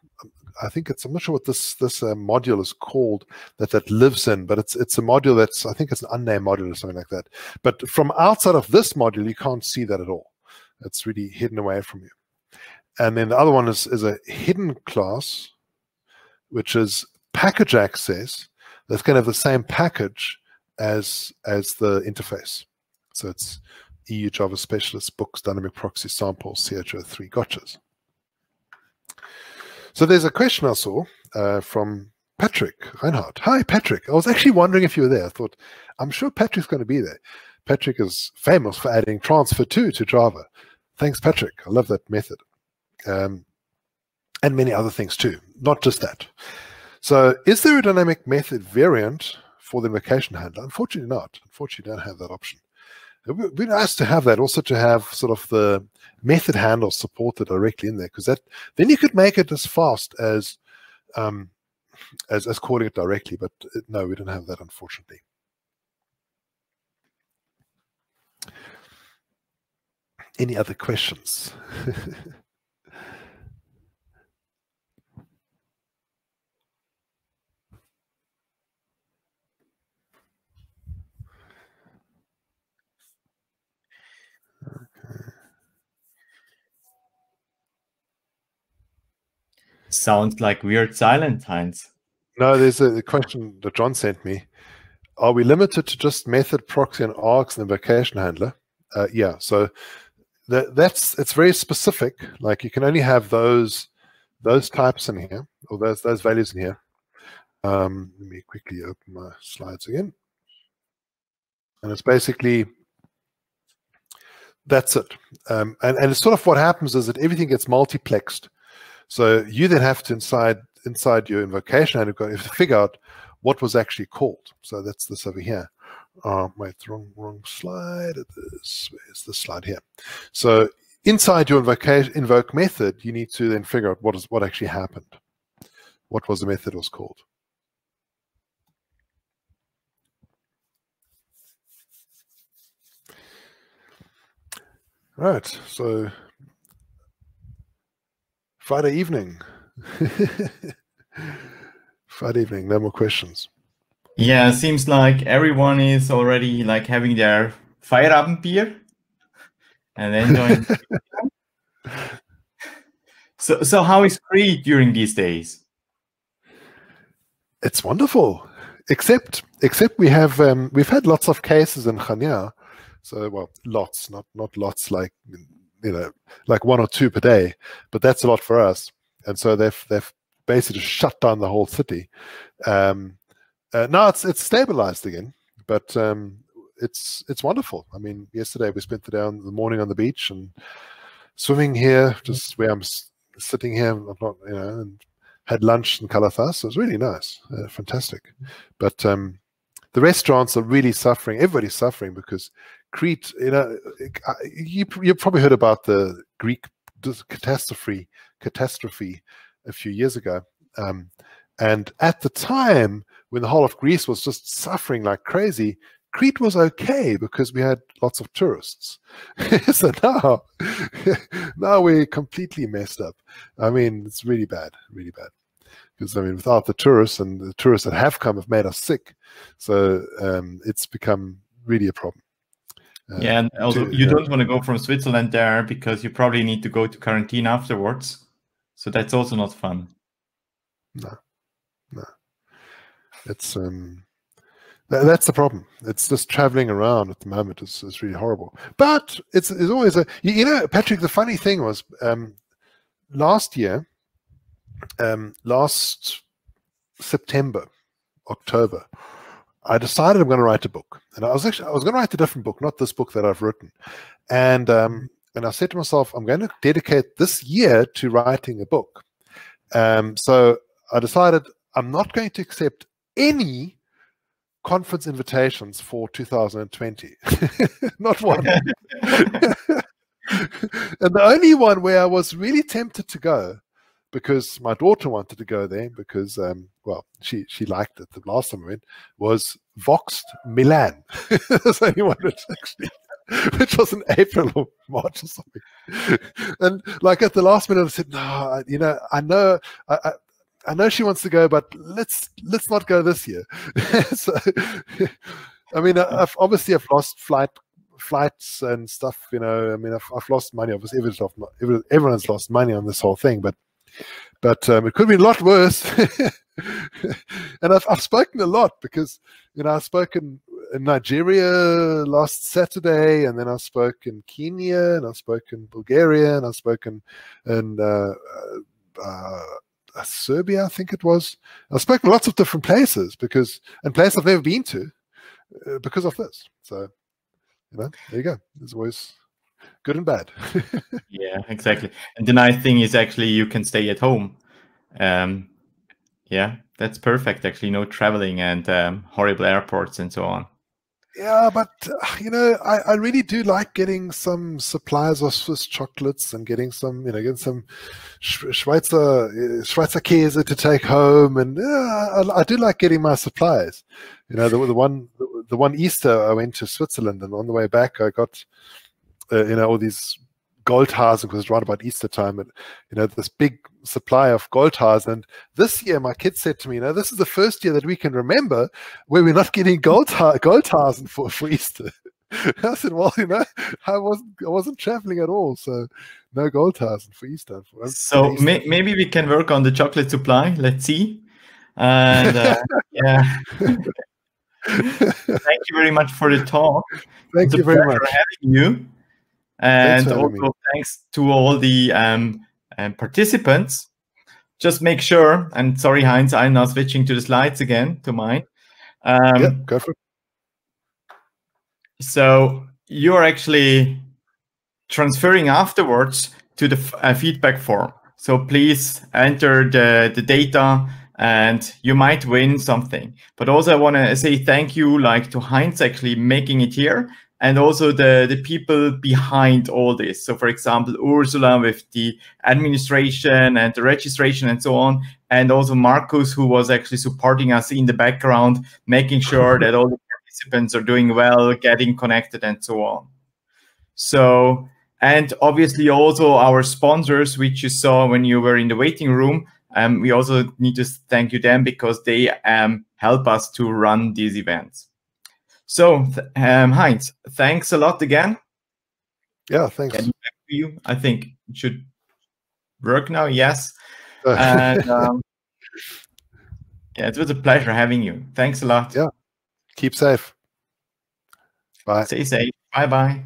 I think it's I'm not sure what this this uh, module is called that that lives in, but it's it's a module that's I think it's an unnamed module or something like that. But from outside of this module, you can't see that at all. It's really hidden away from you. And then the other one is is a hidden class, which is package access that's going to have the same package as as the interface. So it's EU Java Specialist Books Dynamic Proxy Samples CHO3 Gotchas. So there's a question I saw uh, from Patrick Reinhart. Hi, Patrick. I was actually wondering if you were there. I thought, I'm sure Patrick's going to be there. Patrick is famous for adding transferTo to Java. Thanks, Patrick. I love that method. Um, and many other things too, not just that. So is there a dynamic method variant for the invocation handler? Unfortunately not. Unfortunately, don't have that option. It would be nice to have that, also to have sort of the method handle supported directly in there, because that then you could make it as fast as um, as, as calling it directly. But uh, no, we don't have that, unfortunately. Any other questions? [LAUGHS] Sounds like weird silent, Heinz. No, there's a question that John sent me. Are we limited to just method, proxy, and args and invocation handler? Uh, yeah, so that, that's it's very specific. Like you can only have those those types in here, or those those values in here. Um, let me quickly open my slides again. And it's basically that's it. Um, and, and it's sort of what happens is that everything gets multiplexed So you then have to inside inside your invocation and you have got to [LAUGHS] figure out what was actually called. So that's this over here. Uh, wait, wrong wrong slide. It is where's the slide here? So inside your invocation invoke method, you need to then figure out what is what actually happened. What was the method was called. Right, so Friday evening. [LAUGHS] Friday evening, no more questions. Yeah, seems like everyone is already like having their Feierabend beer and enjoying. [LAUGHS] so, so how is Crete during these days? It's wonderful, except except we have um, we've had lots of cases in Chania so, well, lots, not not lots like you know, like one or two per day, but that's a lot for us. And so they've they've basically shut down the whole city. Um, uh, now it's it's stabilized again, but um, it's it's wonderful. I mean, yesterday we spent the day on the morning on the beach and swimming here, just where I'm sitting here. I'm not, you know, and had lunch in Kalathas. So it was really nice, uh, fantastic. But um, the restaurants are really suffering. Everybody's suffering because Crete, you know, you you probably heard about the Greek catastrophe catastrophe a few years ago, um, and at the time when the whole of Greece was just suffering like crazy, Crete was okay because we had lots of tourists. [LAUGHS] so now, [LAUGHS] now we're completely messed up. I mean, it's really bad, really bad. Because I mean, without the tourists and the tourists that have come have made us sick, so um, it's become really a problem. Uh, yeah, and also to, you don't want to go from Switzerland there because you probably need to go to quarantine afterwards. So that's also not fun. No, no. It's um, th- that's the problem. It's just traveling around at the moment is, is really horrible. But it's it's always a you, you know, Patrick. The funny thing was um, last year, um, last September, October. I decided I'm going to write a book, and I was actually I was going to write a different book, not this book that I've written, and um, and I said to myself, I'm going to dedicate this year to writing a book. Um, so I decided I'm not going to accept any conference invitations for 2020, [LAUGHS] not one. [LAUGHS] [LAUGHS] and the only one where I was really tempted to go because my daughter wanted to go there because um, well she she liked it the last time I went was Voxxed Milan. [LAUGHS] That's the only one which actually [LAUGHS] which was in April or March or something. [LAUGHS] And like at the last minute I said, no, you know, I know I, I I know she wants to go, but let's let's not go this year. so, I mean, I've, obviously I've lost flight flights and stuff. You know, I mean, I've, I've lost money. Obviously, everyone's lost money on this whole thing, but but um, it could be a lot worse. [LAUGHS] and I've, I've spoken a lot because, you know, I've spoken in Nigeria last Saturday, and then I spoke in Kenya, and I spoke in Bulgaria, and I spoke in, in uh, uh, uh, Serbia, I think it was. I've spoken lots of different places because, and places I've never been to uh, because of this. So, you know, there you go. There's always good and bad. [LAUGHS] yeah, exactly. And the nice thing is actually you can stay at home. Um, yeah, that's perfect. Actually, no traveling and um, horrible airports and so on. Yeah, but uh, you know, I, I really do like getting some supplies of Swiss chocolates and getting some, you know, getting some Schweizer uh, Schweizer Käse to take home, and I, I, do like getting my supplies. You know, the, the one the one Easter I went to Switzerland, and on the way back I got uh, you know all these Goldhasen because it's right about Easter time, and you know this big supply of gold Goldhasen. And this year, my kids said to me, "You know, this is the first year that we can remember where we're not getting gold ha- gold Goldhasen for for Easter." [LAUGHS] I said, "Well, you know, I wasn't I wasn't traveling at all, so no gold Goldhasen for Easter." For so Easter. May- maybe we can work on the chocolate supply. Let's see. And uh, [LAUGHS] yeah. Thank you very much for the talk. Thank you very much for having you. And also me. thanks to all the um, um, participants. Just make sure, and sorry, Heinz, I'm now switching to the slides again, to mine. Um, yeah, go for it. So you're actually transferring afterwards to the uh, feedback form. So please enter the, the data and you might win something. But also I want to say thank you like to Heinz actually making it here and also the, the people behind all this. So for example, Ursula with the administration and the registration and so on, and also Marcus who was actually supporting us in the background, making sure that all the participants are doing well, getting connected and so on. So, and obviously also our sponsors, which you saw when you were in the waiting room, um, we also need to thank you them because they um, help us to run these events. So, um, Heinz, thanks a lot again. Yeah, thanks. you. I think it should work now. Yes. [LAUGHS] and um, yeah, it was a pleasure having you. Thanks a lot. Yeah. Keep safe. Bye. Stay safe. Bye bye.